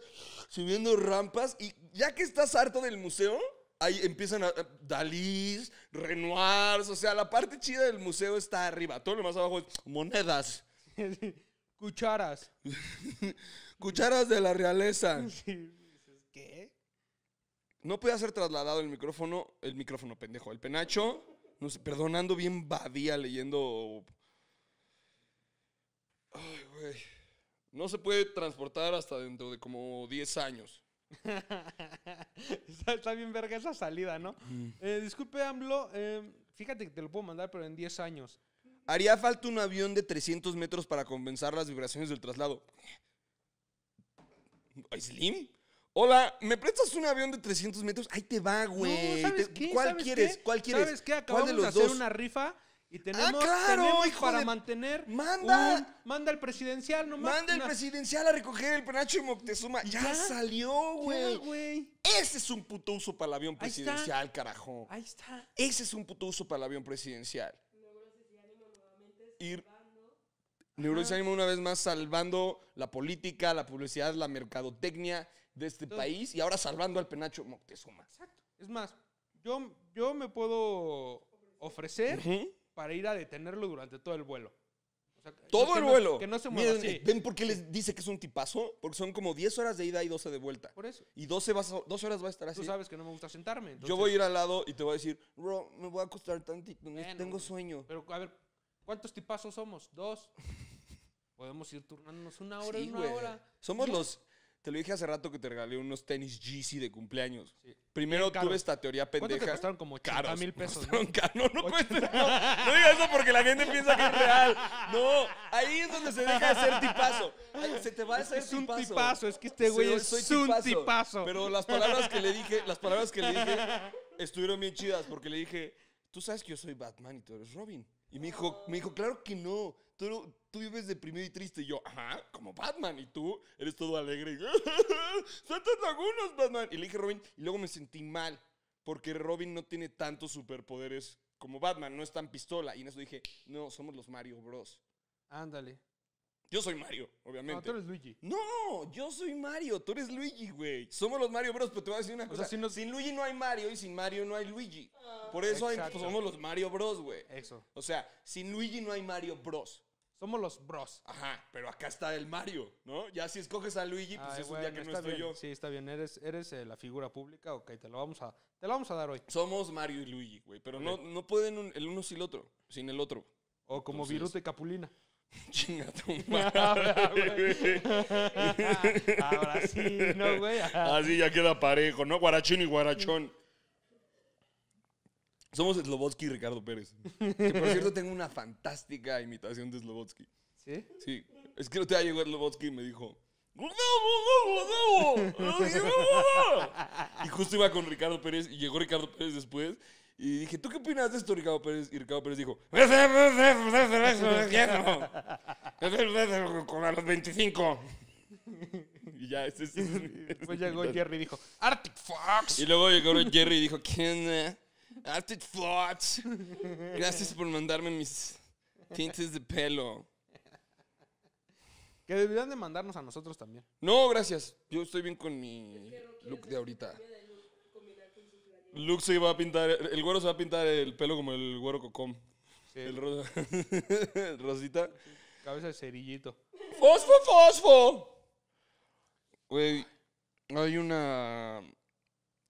subiendo rampas y ya que estás harto del museo, ahí empiezan a... a- Dalís, Renoirs, o sea, la parte chida del museo está arriba. Todo lo más abajo es monedas, Cucharas. cucharas de la realeza. ¿Qué? No podía ser trasladado el micrófono, el micrófono pendejo, el penacho, no sé, perdonando bien badía leyendo. Ay, güey. No se puede transportar hasta dentro de como 10 años. está, está bien verga esa salida, ¿no? Eh, disculpe, AMLO. eh, fíjate que te lo puedo mandar, pero en 10 años. Haría falta un avión de 300 metros para compensar las vibraciones del traslado. Slim. Hola, ¿me prestas un avión de 300 metros? Ahí te va, güey. no, ¿sabes Te- qué? ¿Cuál ¿Sabes quieres? qué? ¿Cuál quieres? ¿Sabes qué? ¿Cuál Acabamos de de, los hacer dos? una rifa y tenemos, claro, tenemos hijo para de- mantener. Manda. un- manda el presidencial nomás. Manda el una- presidencial a recoger el penacho de Moctezuma. Ya, ¿Ya? salió, güey. Ese es un puto uso para el avión Ahí presidencial, carajo. Ahí está. Ese es un puto uso para el avión presidencial. Ir Neurosis y Ánimo una vez más salvando la política, la publicidad, la mercadotecnia de este Entonces- país y ahora salvando al penacho Moctezuma. Exacto. Es más, yo, yo me puedo ofrecer para ir a detenerlo durante todo el vuelo. O sea, que- Todo que el no- vuelo. Que no se mueva Miren, así. ¿Ven por qué les dice que es un tipazo? Porque son como 10 horas de ida y 12 de vuelta. Por eso. Y 12, vas a- 12 horas va a estar así. Tú sabes que no me gusta sentarme. Yo voy a ir al lado y te voy a decir, bro, me voy a acostar tantito, Bueno, tengo sueño. Pero, a ver, ¿cuántos tipazos somos? Dos. Podemos ir turnándonos una hora Sí, y una hora. Somos los. Te lo dije hace rato que te regalé unos tenis GC de cumpleaños. Sí. Primero Bien tuve esta teoría ¿Cuánto pendeja. te costaron? Como 80 Caros. mil pesos. ¿no? Caro. No, no, cuesta- no, no diga eso porque la gente piensa que es real. No, ahí es donde se deja de ser tipazo. Ay, Se te va a hacer Es un tipazo. tipazo, es que este güey es un tipazo. Pero las palabras que le dije, las palabras que le dije estuvieron bien chidas porque le dije, tú sabes que yo soy Batman y tú eres Robin. Y me dijo, me dijo, claro que no. Tú, tú vives deprimido y triste. Y yo, ajá, como Batman. Y tú eres todo alegre. Y, ¡Santas lagunas, Batman! Y le dije Robin. Y luego me sentí mal. Porque Robin no tiene tantos superpoderes como Batman. No es tan pistola. Y en eso dije, no, somos los Mario Bros. Ándale. Yo soy Mario, No, obviamente. tú eres Luigi. No, yo soy Mario, tú eres Luigi, güey. Somos los Mario Bros, pero te voy a decir una O cosa. sea, si nos- Sin Luigi no hay Mario y sin Mario no hay Luigi. Por eso hay- pues, somos los Mario Bros, güey. Eso. O sea, sin Luigi no hay Mario Bros. Somos los bros. Ajá, pero acá está el Mario, ¿no? Ya si escoges a Luigi, pues Ay, es un día que no estoy bien. yo. Sí, está bien. Eres, eres eh, la figura pública. Ok, te lo vamos a, te lo vamos a dar hoy. Somos Mario y Luigi, güey. Pero no, no pueden un- el uno sin el otro. Sin el otro. O como Entonces- Viruta y Capulina. Chinga tu madre. Ahora sí, ¿no, güey? Así ya queda parejo, ¿no? Guarachón y guarachón. Somos Slobotsky y Ricardo Pérez. Que por cierto tengo una fantástica imitación de Slobotsky. ¿Sí? Sí. Es que no te llegó Slobotsky y me dijo. Y justo iba con Ricardo Pérez y llegó Ricardo Pérez después. Y dije, ¿tú qué opinas de esto, Ricardo Pérez? Y Ricardo Pérez dijo, con a los 25. Y ya, ese es. Después llegó Jerry y dijo, Arctic Fox. Y luego llegó Jerry y dijo, ¿quién? Arctic Fox. Gracias por mandarme mis tintes de pelo. Que deberían de mandarnos a nosotros también. No, gracias. Yo estoy bien con mi look de ahorita. Luke se iba a pintar, el güero se va a pintar el pelo como el güero cocom. Sí. El rosa. el rosita. Cabeza de cerillito. ¡Fosfo, fosfo! Güey, hay una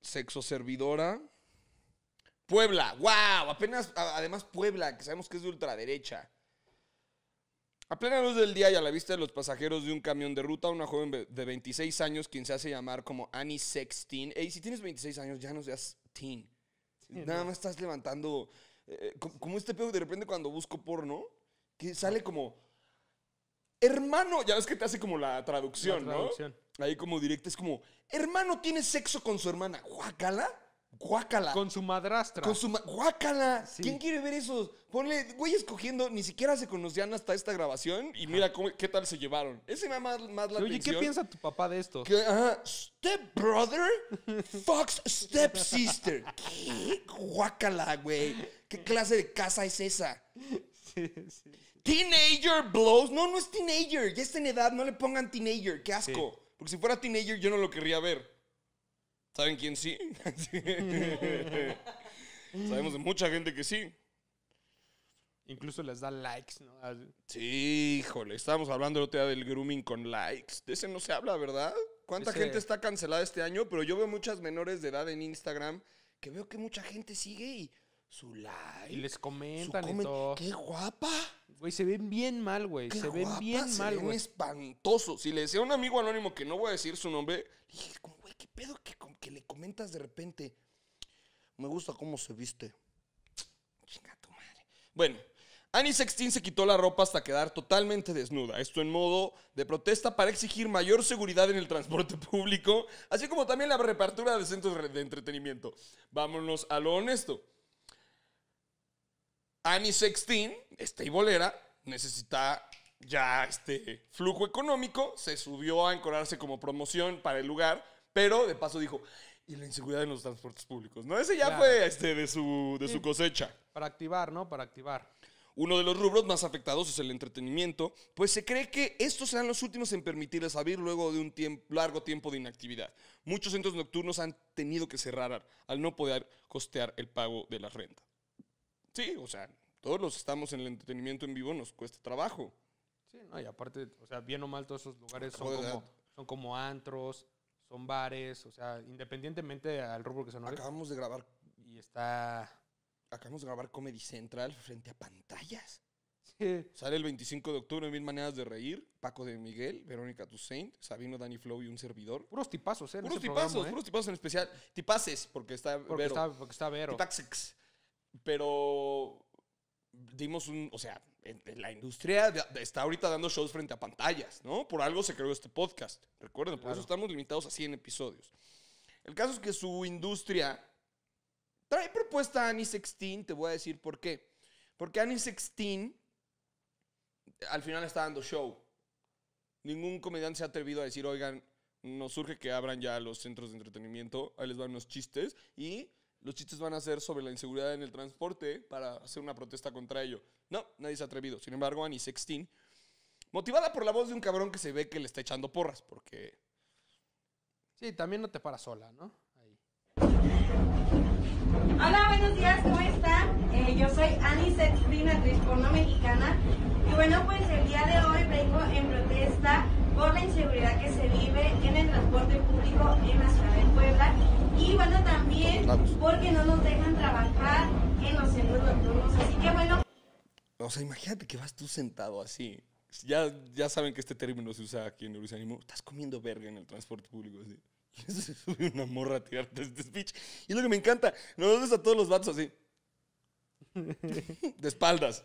sexo servidora. Puebla, wow, apenas, además Puebla, que sabemos que es de ultraderecha. A plena luz del día y a la vista de los pasajeros de un camión de ruta, una joven ve- de 26 años, quien se hace llamar como Annie Sexteen. Ey, si tienes 26 años, ya no seas teen. Nada más estás levantando. eh, co- como este pedo de repente cuando busco porno, que sale como. Hermano, ya ves que te hace como la traducción, La traducción. ¿no? Ahí como directa es como, hermano tiene sexo con su hermana. ¿Guácala? Guácala. Con su madrastra. Con su ma- ¡Guácala! Sí. ¿Quién quiere ver eso? Ponle, güey, escogiendo, ni siquiera se conocían hasta esta grabación y mira cómo, qué tal se llevaron. Ese me más, más la Oye, ¿qué atención. piensa tu papá de esto? Que, ajá, step brother, Fox step sister. ¿Qué? Guácala, güey. ¿Qué clase de casa es esa? Sí, sí. Teenager blows. No, no es teenager. Ya está en edad. No le pongan teenager. Qué asco. Porque si fuera teenager, yo no lo querría ver. ¿Saben quién sí? Sabemos de mucha gente que sí. Incluso les da likes, ¿no? Sí, híjole. Estábamos hablando el otro día del grooming con likes. De ese no se habla, ¿verdad? ¿Cuánta Ese- gente está cancelada este año? Pero yo veo muchas menores de edad en Instagram que veo que mucha gente sigue y su like. Y les su comentan y todo. ¡Qué guapa! Güey, se ven bien mal, güey. Qué Se ven guapa, bien se mal, ven güey. espantosos. Si le decía a un amigo anónimo que no voy a decir su nombre, le dije, güey, ¿qué pedo que, que le comentas de repente? Me gusta cómo se viste. Chinga tu madre. Bueno, Annie Sextin se quitó la ropa hasta quedar totalmente desnuda. Esto en modo de protesta para exigir mayor seguridad en el transporte público, así como también la repartura de centros de entretenimiento. Vámonos a lo honesto. Annie Sextin, esta bolera, necesita ya este flujo económico, se subió a encorarse como promoción para el lugar, pero de paso dijo, y la inseguridad en los transportes públicos, ¿no? Ese ya Claro. fue este, de, su, de su Sí. cosecha. Para activar, ¿no? Para activar. Uno de los rubros más afectados es el entretenimiento, pues se cree que estos serán los últimos en permitirles abrir luego de un tiemp- largo tiempo de inactividad. Muchos centros nocturnos han tenido que cerrar al no poder costear el pago de la renta. Sí, o sea, todos los que estamos en el entretenimiento en vivo nos cuesta trabajo. Sí, no, y aparte, o sea, bien o mal, todos esos lugares son Joder. como, son como antros, son bares, o sea, independientemente al rubro que se nos Acabamos de grabar, Y está. acabamos de grabar Comedy Central frente a pantallas. Sí, Sale el 25 de octubre Mil Maneras de Reír, Paco de Miguel, Verónica Toussaint, Sabino, Dani Flow y un servidor. puros tipazos, ¿eh? Puros tipazos, programa, ¿eh? puros tipazos en especial. Tipaces, porque está Porque Vero. está, porque está Vero. Tipaxex. Pero dimos un, o sea, en- en la industria de- de- está ahorita dando shows frente a pantallas, ¿no? Por algo se creó este podcast. Recuerden, por Claro. eso estamos limitados a 100 episodios. El caso es que su industria trae propuesta a Annie Sexteen, te voy a decir por qué. Porque Annie Sexteen al final está dando show. Ningún comediante se ha atrevido a decir, oigan, nos surge que abran ya los centros de entretenimiento, ahí les van unos chistes y los chistes van a ser sobre la inseguridad en el transporte para hacer una protesta contra ello. No, nadie se ha atrevido. Sin embargo, Annie Sexteen, motivada por la voz de un cabrón que se ve que le está echando porras, porque Sí, también no te paras sola, ¿no? Ahí. Hola, buenos días, ¿cómo están? Eh, yo soy Annie Sextin, actriz porno mexicana. Y bueno, pues el día de hoy vengo en protesta por la inseguridad que se vive en el transporte público en la ciudad de Puebla. Y bueno, también porque no nos dejan trabajar en los centros nocturnos. Así que bueno, O sea, imagínate que vas tú sentado así, Ya, ya saben que este término se usa aquí en Neurosanimo. Estás comiendo verga en el transporte público. Así. Y se sube una morra a tirarte este speech. Y es lo que me encanta. Nos ves a todos los vatos así. De espaldas.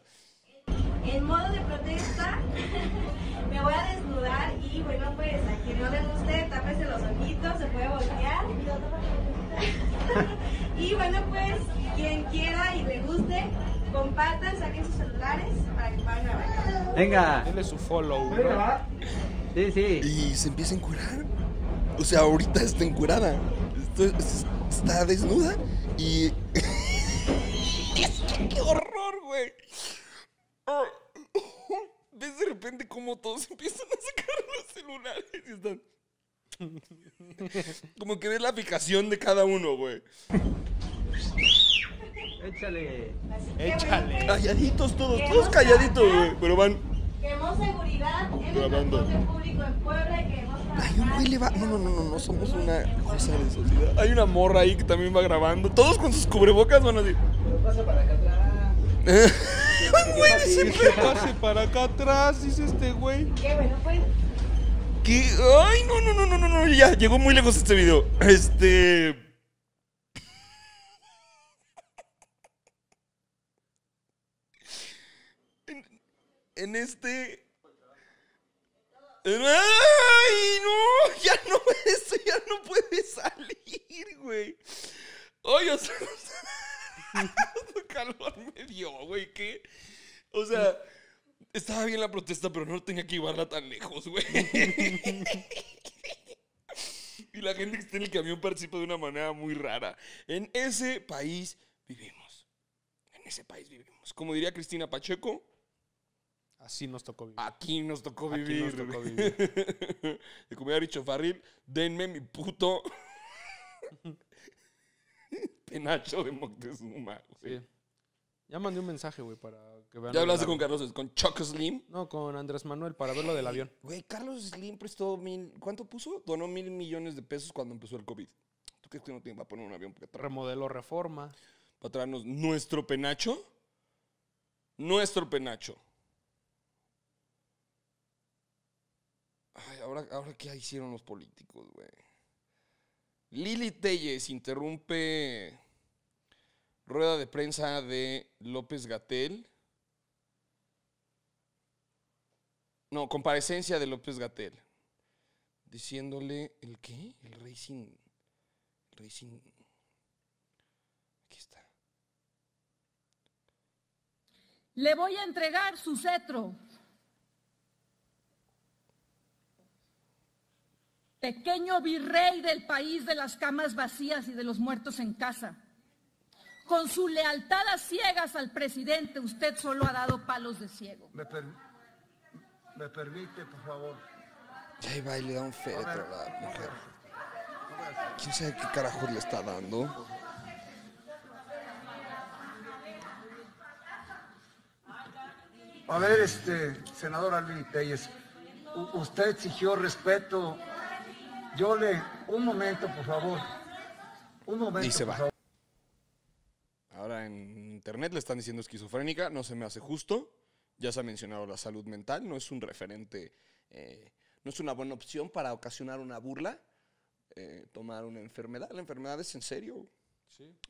En modo de protesta, me voy a desnudar y bueno, pues a quien no le guste, tápese los ojitos, se puede voltear. y bueno, pues quien quiera y le guste, compartan, saquen sus celulares para que puedan grabar. Venga. Denle su follow, bro. Sí, sí. Y se empieza a encuerar. O sea, ahorita está es- está desnuda. Y. ¡Qué horror, güey! Ah, Ves de repente cómo todos empiezan a sacar los celulares y están. Como que ves la fijación de cada uno, güey. Échale. Échale. Calladitos todos, todos calladitos, güey. Pero van. Queremos seguridad Grabando. transporte público en Puebla y queremos Hay un güey le va. No, no, no, no, no somos una cosa de sociedad. Hay una morra ahí que también va grabando. Todos con sus cubrebocas van así. Pasa para acá atrás. Un güey de ese Que pase para acá atrás, dice este güey. Que bueno, pues ¿Qué? Ay, no, no, no, no, no, no, ya, llegó muy lejos este video. Este. En, en este. ¡Ay, no! Ya no, esto ya no puede salir, güey. Ay, o sea, calor me dio, güey, ¿qué? O sea, estaba bien la protesta, pero no tenía que llevarla tan lejos, güey. y la gente que está en el camión participa de una manera muy rara. En ese país vivimos. En ese país vivimos. Como diría Cristina Pacheco, Así nos tocó vivir. aquí nos tocó Aquí vivir. nos tocó vivir. y como había dicho Farril, denme mi puto penacho de Moctezuma. güey. Sí. Ya mandé un mensaje, güey, para que vean. Ya hablaste con. Carlos, con Choco Slim. No, con Andrés Manuel para ver lo del avión. Güey, Carlos Slim prestó mil. ¿Cuánto puso? Donó mil millones de pesos cuando empezó el COVID. ¿Tú crees que no tiene para poner un avión para, tra- Remodeló reforma. para traernos nuestro penacho? Nuestro penacho. Ay, ahora, ahora qué hicieron los políticos, güey. Lili Telles interrumpe rueda de prensa de López Gatel. No, comparecencia de López Gatel. Diciéndole el qué? El racing. El racing. Aquí está. Le voy a entregar su cetro. Pequeño virrey del país de las camas vacías y de los muertos en casa. Con su lealtad a ciegas al presidente, usted solo ha dado palos de ciego. Me, per- me permite, por favor. Y ahí va y le da un féretro a la mujer. ¿Quién sabe qué carajos le está dando? A ver, este, senador Alvin Telles, usted exigió respeto. Yo le, un momento, por favor. Un momento, Y se por va. favor. Ahora en internet le están diciendo esquizofrénica, no se me hace justo. Ya se ha mencionado la salud mental, no es un referente, eh, no es una buena opción para ocasionar una burla, eh, tomar una enfermedad. La enfermedad es en serio.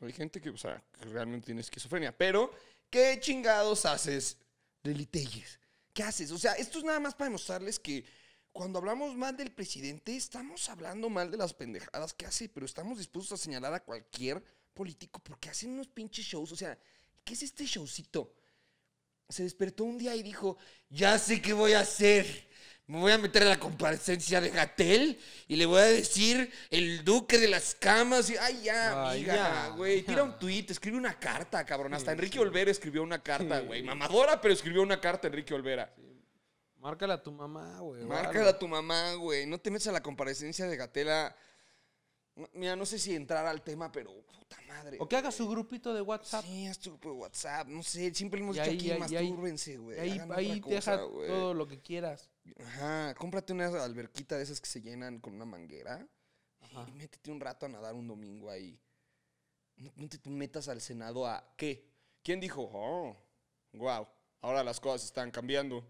Hay gente que, o sea, que realmente tiene esquizofrenia. Pero, ¿qué chingados haces, Lili Telles? ¿Qué haces? O sea, esto es nada más para demostrarles que cuando hablamos mal del presidente, estamos hablando mal de las pendejadas que hace, pero estamos dispuestos a señalar a cualquier político porque hacen unos pinches shows. O sea, ¿qué es este showcito? Se despertó un día y dijo, ya sé qué voy a hacer. Me voy a meter a la comparecencia de Gatel y le voy a decir el duque de las camas. Y, ay, ya, Ay, amiga, güey. Tira un tweet, escribe una carta, cabrón. Hasta Enrique Olvera escribió una carta, güey. Mamadora, pero escribió una carta Enrique Olvera. Márcale a tu mamá, güey. Márcala a tu mamá, güey. No te metas a la comparecencia de Gatela. Mira, no sé si entrar al tema, pero puta madre. O que haga su grupito de WhatsApp. Sí, haz tu grupo de WhatsApp. No sé, siempre hemos Y dicho ahí- aquí, ahí- mastúrbense, güey. ahí, hagan ahí otra deja güey. todo lo que quieras. Ajá, cómprate una alberquita de esas que se llenan con una manguera y métete un rato a nadar un domingo ahí. No, no te metas al Senado a... ¿Qué? ¿Quién dijo? Oh, wow, ahora las cosas están cambiando.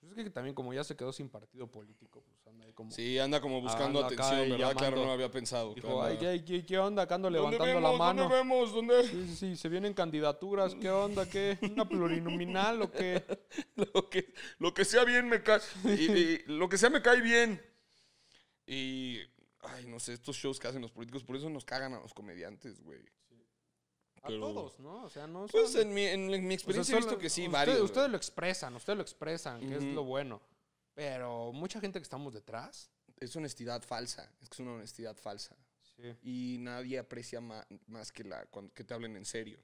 Pues es que también como ya se quedó sin partido político, pues anda ahí como... Sí, anda como buscando Anda acá atención, ¿verdad? Claro, no había pensado. Dijo, ay, ¿qué, qué, qué onda? Acá ando ¿Dónde levantando la mano. ¿Dónde vemos? ¿Dónde? Sí, sí, sí, se vienen candidaturas. ¿Qué onda? ¿Qué? ¿Una plurinominal o qué? lo, que, lo que sea bien me cae. y- y lo que sea me cae bien. Y. Ay, no sé, estos shows que hacen los políticos, por eso nos cagan a los comediantes, güey. A Pero- todos, ¿no? O sea, no Pues son- en mi, en, mi o sea, experiencia he visto que sí, usted- varios. Ustedes lo expresan, ustedes lo expresan, que es Ujú. lo bueno. Pero mucha gente que estamos detrás. Es honestidad falsa. Es que es una honestidad falsa. Sí. Y nadie aprecia ma- más que, la, cuando, que te hablen en serio.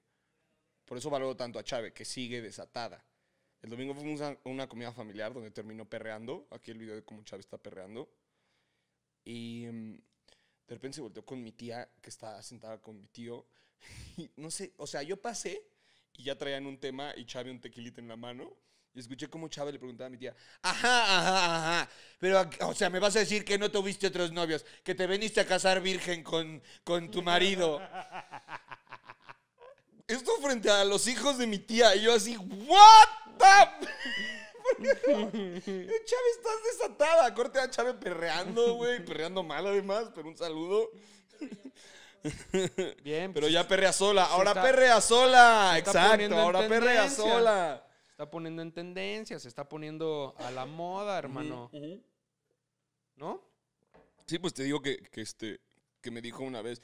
Por eso valoro tanto a Chávez, que sigue desatada. El domingo fuimos a una comida familiar donde terminó perreando. Aquí el video de cómo Chávez está perreando. Y mm, de repente se volteó con mi tía, que estaba sentada con mi tío. Y no sé, o sea, yo pasé y ya traían un tema y Chávez un tequilita en la mano. Y escuché cómo Chávez le preguntaba a mi tía, ajá, ajá, ajá, pero, o sea, me vas a decir que no tuviste otros novios, que te veniste a casar virgen con, con tu marido. Esto frente a los hijos de mi tía. Y yo así, ¿what the? Chávez, estás desatada. Corte a Chávez perreando, güey. Perreando mal además, pero un saludo. Bien, Pero pues, ya perrea sola. Ahora está- perrea sola. Exacto. Ahora perrea sola. se está poniendo en tendencia, se está poniendo a la moda, hermano. ¿No? Sí, pues te digo que, que este, que me dijo una vez.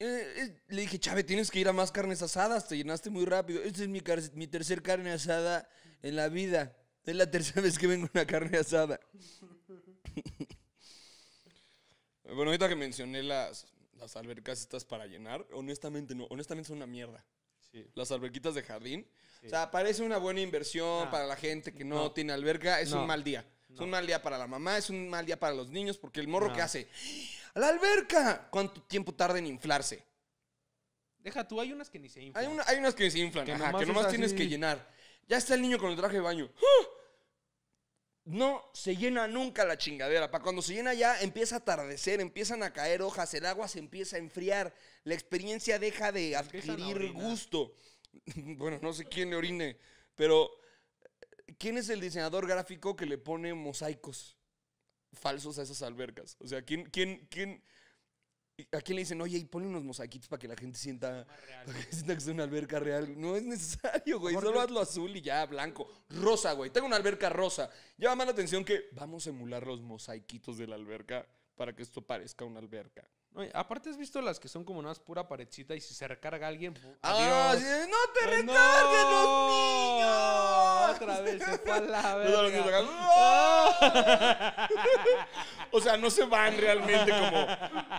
eh, eh, le dije, Chávez, tienes que ir a más carnes asadas, te llenaste muy rápido. Esta es mi, mi tercer carne asada en la vida. Es la tercera vez que vengo a una carne asada. bueno, ahorita que mencioné las, las albercas estas para llenar, honestamente no, honestamente son una mierda. Sí. Las alberquitas de jardín. O sea, parece una buena inversión Ah. para la gente que no, No. tiene alberca. Es No. un mal día. Es un mal día para la mamá, es un mal día para los niños, porque el morro No. que hace, ¡a la alberca! ¿Cuánto tiempo tarda en inflarse? Deja tú, hay unas que ni se inflan. Hay, una- hay unas que se inflan, Que ajá, nomás que nomás es tienes así. que llenar. Ya está el niño con el traje de baño. ¡Ah! No se llena nunca la chingadera. Para cuando se llena ya empieza a atardecer, empiezan a caer hojas, el agua se empieza a enfriar, la experiencia deja de adquirir gusto. bueno, no sé quién le orine, pero ¿quién es el diseñador gráfico que le pone mosaicos falsos a esas albercas? O sea, ¿quién, quién, quién, ¿A quién le dicen, oye, y ponle unos mosaiquitos para que la gente sienta, para que sienta que es una alberca real? No es necesario, güey. Solo hazlo azul y ya, blanco. Rosa, güey. Tengo una alberca rosa. Llama más la atención que vamos a emular los mosaiquitos de la alberca para que esto parezca una alberca. No, aparte has visto las que son como unas pura paredcita y si se recarga alguien, ¡Ah! sí, ¡No te ¡No! recarguen los niños! Otra vez se fue a la verga. ¡ah! O sea, no se van realmente como,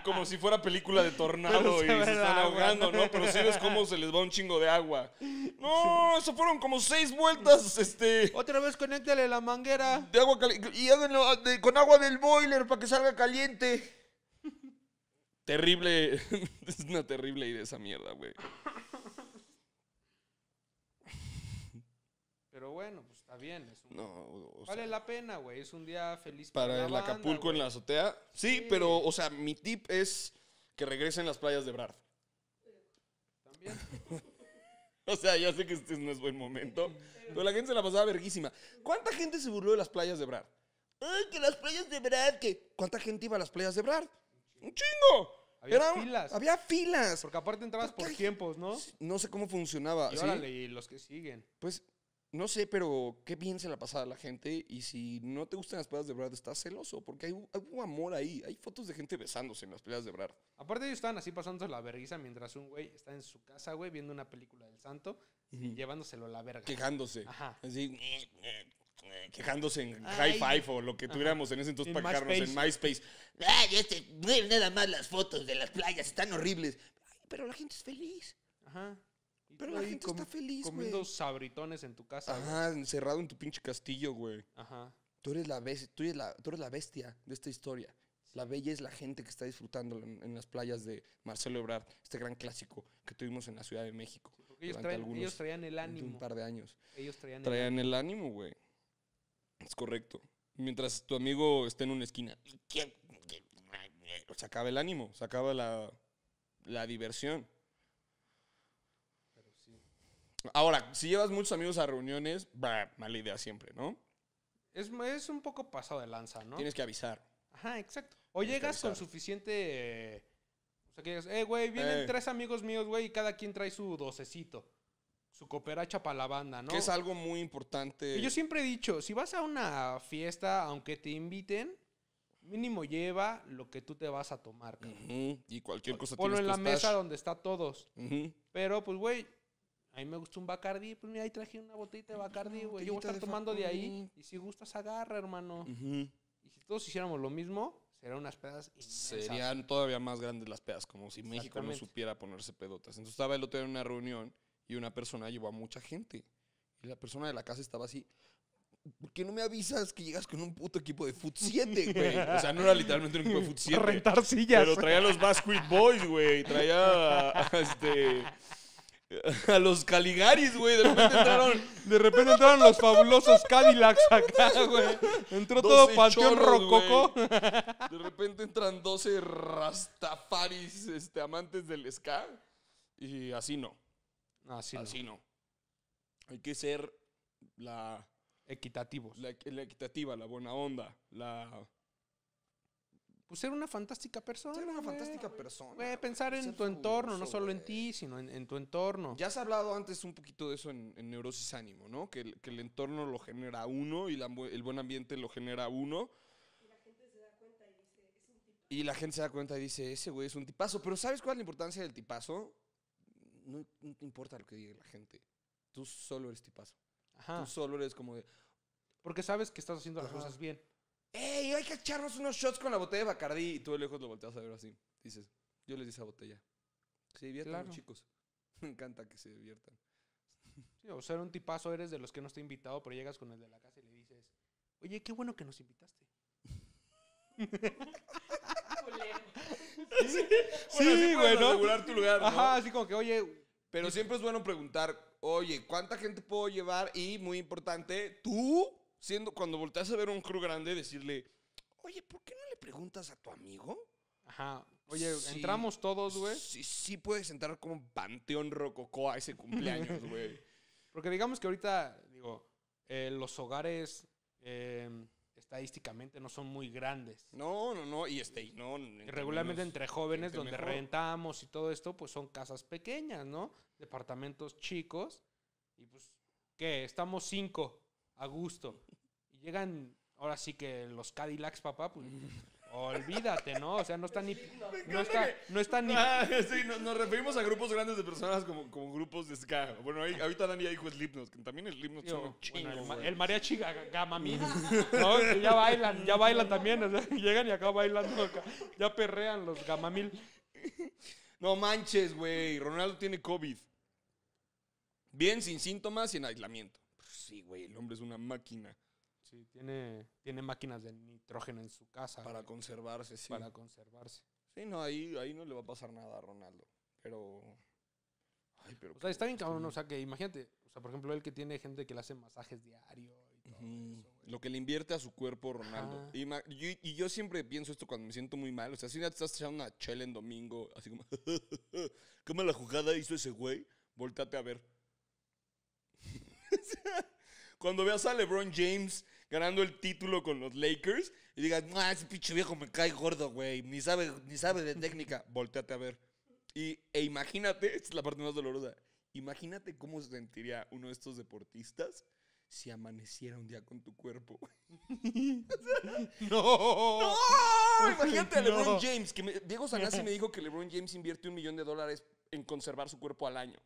como si fuera película de tornado se y se están ahogando, ¿no? Pero sí ves cómo se les va un chingo de agua. No, eso fueron como seis vueltas, este, Otra vez conéctale la manguera. de agua caliente. Y háganlo de- con agua del boiler para que salga caliente. Terrible, es una terrible idea esa mierda, güey. Pero bueno, pues está bien. es un- No, o sea, vale la pena, güey. Es un día feliz para la el banda, Acapulco en la azotea. Sí, Sí. pero, o sea, mi tip es que regresen las playas de Brard. También. O sea, ya sé que este no es buen momento, pero la gente se la pasaba verguísima. ¿Cuánta gente se burló de las playas de Brard? Ay, que las playas de Brard, que... ¿Cuánta gente iba a las playas de Brard? ¡Un chingo! Había filas. Había filas. Porque aparte entrabas ¿Por tiempos, ¿no? No sé cómo funcionaba. Y ¿sí? órale, y los que siguen. Pues, no sé, pero qué bien se la pasaba la gente. Y si no te gustan las playas de Brard, estás celoso, porque hay, hubo amor ahí. Hay fotos de gente besándose en las playas de Brard. Aparte ellos estaban así pasándose la vergüenza mientras un güey está en su casa, güey, viendo una película del santo y llevándoselo a la verga. Quejándose. Ajá. Así, quejándose en Ay. High Five o lo que tuviéramos en ese entonces En para quejarnos en MySpace. Ay, este, miren nada más las fotos de las playas, están horribles. Ay, pero la gente es feliz. Ajá. Y Pero tú la ahí gente com- está feliz, Comiendo güey. sabritones en tu casa, güey. Ajá, encerrado en tu pinche castillo, güey. Ajá. Tú eres la bes- tú eres la, tú eres la bestia de esta historia. La bella es la gente que está disfrutando en, en las playas de Marcelo Ebrard, este gran clásico que tuvimos en la Ciudad de México. Porque ellos, durante traen- algunos- ellos traían el ánimo. Un par de años. Ellos traían, el Traían el ánimo, güey. Es correcto. Mientras tu amigo está en una esquina. Se acaba el ánimo, se acaba la, la diversión. Ahora, si llevas muchos amigos a reuniones, bah, mala idea siempre, ¿no? Es, es un poco pasado de lanza, ¿no? Tienes que avisar. Ajá, exacto. O Tienes llegas con suficiente. eh, o sea, que digas, eh, güey, vienen Eh. tres amigos míos, güey, y cada quien trae su docecito. Su cooperacha para la banda, ¿no? Que es algo muy importante. Y yo siempre he dicho, si vas a una fiesta, aunque te inviten, mínimo lleva lo que tú te vas a tomar. Ujú, Y cualquier cosa Ponlo en la stash. mesa donde está todos. Pero, pues, güey, a mí me gusta un Bacardi, pues mira, ahí traje una botellita de Bacardi, güey. Yo voy a estar de tomando de ahí. Y si gustas, agarra, hermano. Y si todos hiciéramos lo mismo, serían unas pedas inmensas. Serían todavía más grandes las pedas, como si México no supiera ponerse pedotas. Entonces estaba el otro día en una reunión y una persona llevó a mucha gente. Y la persona de la casa estaba así. ¿Por qué no me avisas que llegas con un puto equipo de Foot 7, güey? O sea, no era literalmente un equipo de Foot 7. Para rentar sillas. Pero traía a los Basket Boys, güey. Traía a, a este. A los Caligaris, güey. De repente entraron. De repente entraron los fabulosos Cadillacs acá, güey. Entró todo 12 panteón güey. De repente entran 12 rastafaris este, amantes del ska. Y así no. Así no. así no. Hay que ser la, Equitativos. la, la equitativa, la buena onda, la... Pues ser una fantástica persona. Ser una fantástica persona. Pensar en tu entorno, no solo en ti, sino en, en tu entorno. Ya has hablado antes un poquito de eso en, en Neurosis Ánimo, ¿no? Que el, que el entorno lo genera uno y la el buen ambiente lo genera uno. Y la gente se da cuenta y dice, ese güey es un tipazo. Pero ¿sabes cuál es la importancia del tipazo? No, no te importa lo que diga la gente. Tú solo eres tipazo. Ajá. Tú solo eres como de, Porque sabes que estás haciendo las Ajá. cosas bien. ¡Ey, hay que echarnos unos shots con la botella de Bacardí! Y tú de lejos lo volteas a ver así. Dices, yo les di esa botella. Se diviertan Claro. los chicos. Me encanta que se diviertan. Sí, o ser un tipazo eres de los que no está invitado, pero llegas con el de la casa y le dices, oye, qué bueno que nos invitaste. Bueno, así güey, puedes ¿no? asegurar tu lugar, ¿no? Ajá, así como que, oye, Pero siempre es bueno preguntar, oye, ¿cuánta gente puedo llevar? Y muy importante, tú, siendo cuando volteas a ver un crew grande, decirle, oye, ¿por qué no le preguntas a tu amigo? ajá, oye, Sí. entramos todos, güey. Sí, sí puedes entrar como panteón rococó a ese cumpleaños, güey. Porque digamos que ahorita, digo, eh, los hogares eh, estadísticamente no son muy grandes. No, no, no, y este, y no. Regularmente entre jóvenes, donde mejor. rentamos y todo esto, pues son casas pequeñas, ¿no? Departamentos chicos. Y pues, ¿qué? Estamos cinco a gusto. Y llegan, ahora sí que los Cadillacs, papá, pues olvídate, ¿no? O sea, no está ni. No está, no está ni. Ah, sí, no- nos referimos a grupos grandes de personas como, como grupos de ska. Bueno, ahí- ahorita Dani ya dijo Slipknot, que también Slipknot son un chingo, bueno, el, ma- el mariachi ga- gamamil, ¿no? Que ya bailan, ya bailan también, o sea, llegan y acá bailando, acá, ya perrean los gamamil. No manches, güey. Ronaldo tiene COVID. Bien, sin síntomas y en aislamiento. Pues sí, güey, el hombre es una máquina Sí, tiene, tiene máquinas de nitrógeno en su casa para güey, conservarse, sí. para conservarse. Sí, no, ahí, ahí no le va a pasar nada a Ronaldo. Pero. Ay, pero. O sea, está bien cabrón, o sea, que imagínate, o sea, por ejemplo, él que tiene gente que le hace masajes diario y todo eso, güey. Lo que le invierte a su cuerpo Ronaldo. Y, yo, y yo siempre pienso esto cuando me siento muy mal. O sea, si ya te estás echando una chela en domingo, así como, ¿qué mala jugada hizo ese güey? Voltate a ver. Cuando veas a LeBron James ganando el título con los Lakers y digas, ah, ese pinche viejo me cae gordo, güey, ni sabe, ni sabe de técnica, volteate a ver. Y, e imagínate, esta es la parte más dolorosa, imagínate cómo se sentiría uno de estos deportistas si amaneciera un día con tu cuerpo. ¡No! ¡No! Imagínate a No. LeBron James. Que me- Diego Sanasi me dijo que LeBron James invierte un millón de dólares en conservar su cuerpo al año.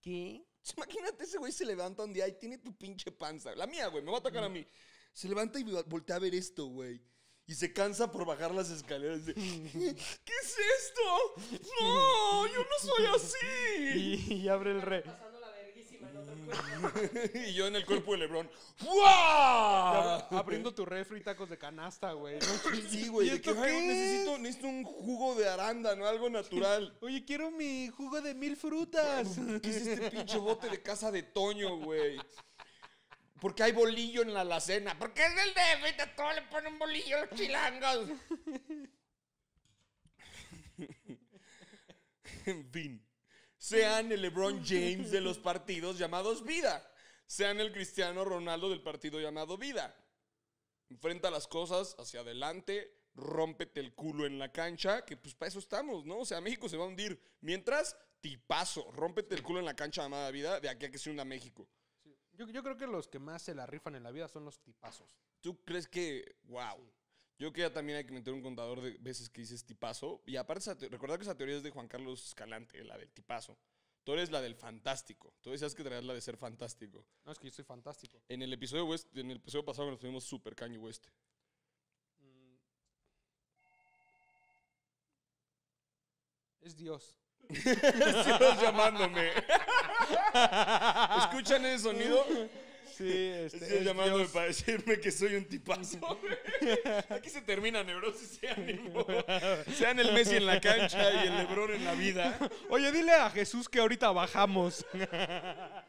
¿Qué? Imagínate, ese güey se levanta un día y tiene tu pinche panza. La mía, güey, me va a atacar a mí. Se levanta y vo- voltea a ver esto, güey. Y se cansa por bajar las escaleras. de, ¿Qué es esto? No, yo no soy así. Y, y abre el re. Pasando la verguísima en otro cuerpo. y yo en el cuerpo de LeBron. ¡Wow! Abriendo tu refri y tacos de canasta, güey. ¿no? Sí, güey. ¿Y de que, esto "Ay, qué necesito, necesito un jugo de arándano, algo natural. Oye, quiero mi jugo de mil frutas. ¿Qué es este pinche bote de casa de Toño, güey? Porque hay bolillo en la alacena. Porque es del DF y a todo le ponen bolillo a los chilangos. en fin. Sean el LeBron James de los partidos llamados vida. Sean el Cristiano Ronaldo del partido llamado vida. Enfrenta las cosas hacia adelante, rómpete el culo en la cancha, que pues para eso estamos, ¿no? O sea, México se va a hundir. Mientras, tipazo, rómpete el culo en la cancha, amada vida, de aquí a que se hunda México. Yo, yo creo que los que más se la rifan en la vida son los tipazos. ¿Tú crees que, wow? Yo creo que ya también hay que meter un contador de veces que dices tipazo. Y aparte, recordar que esa teoría es de Juan Carlos Escalante, la del tipazo. Tú eres la del fantástico. Tú decías que traías la de ser fantástico. No, es que yo soy fantástico. En el episodio West, en el episodio pasado nos tuvimos super Kanye West. Es Dios. Dios llamándome. ¿Escuchan ese sonido? Sí, este, Dios es llamándome Dios. para decirme que soy un tipazo. Aquí se termina neurosis y ánimo. Sean el Messi en la cancha y el Lebron en la vida. Oye, dile a Jesús que ahorita bajamos.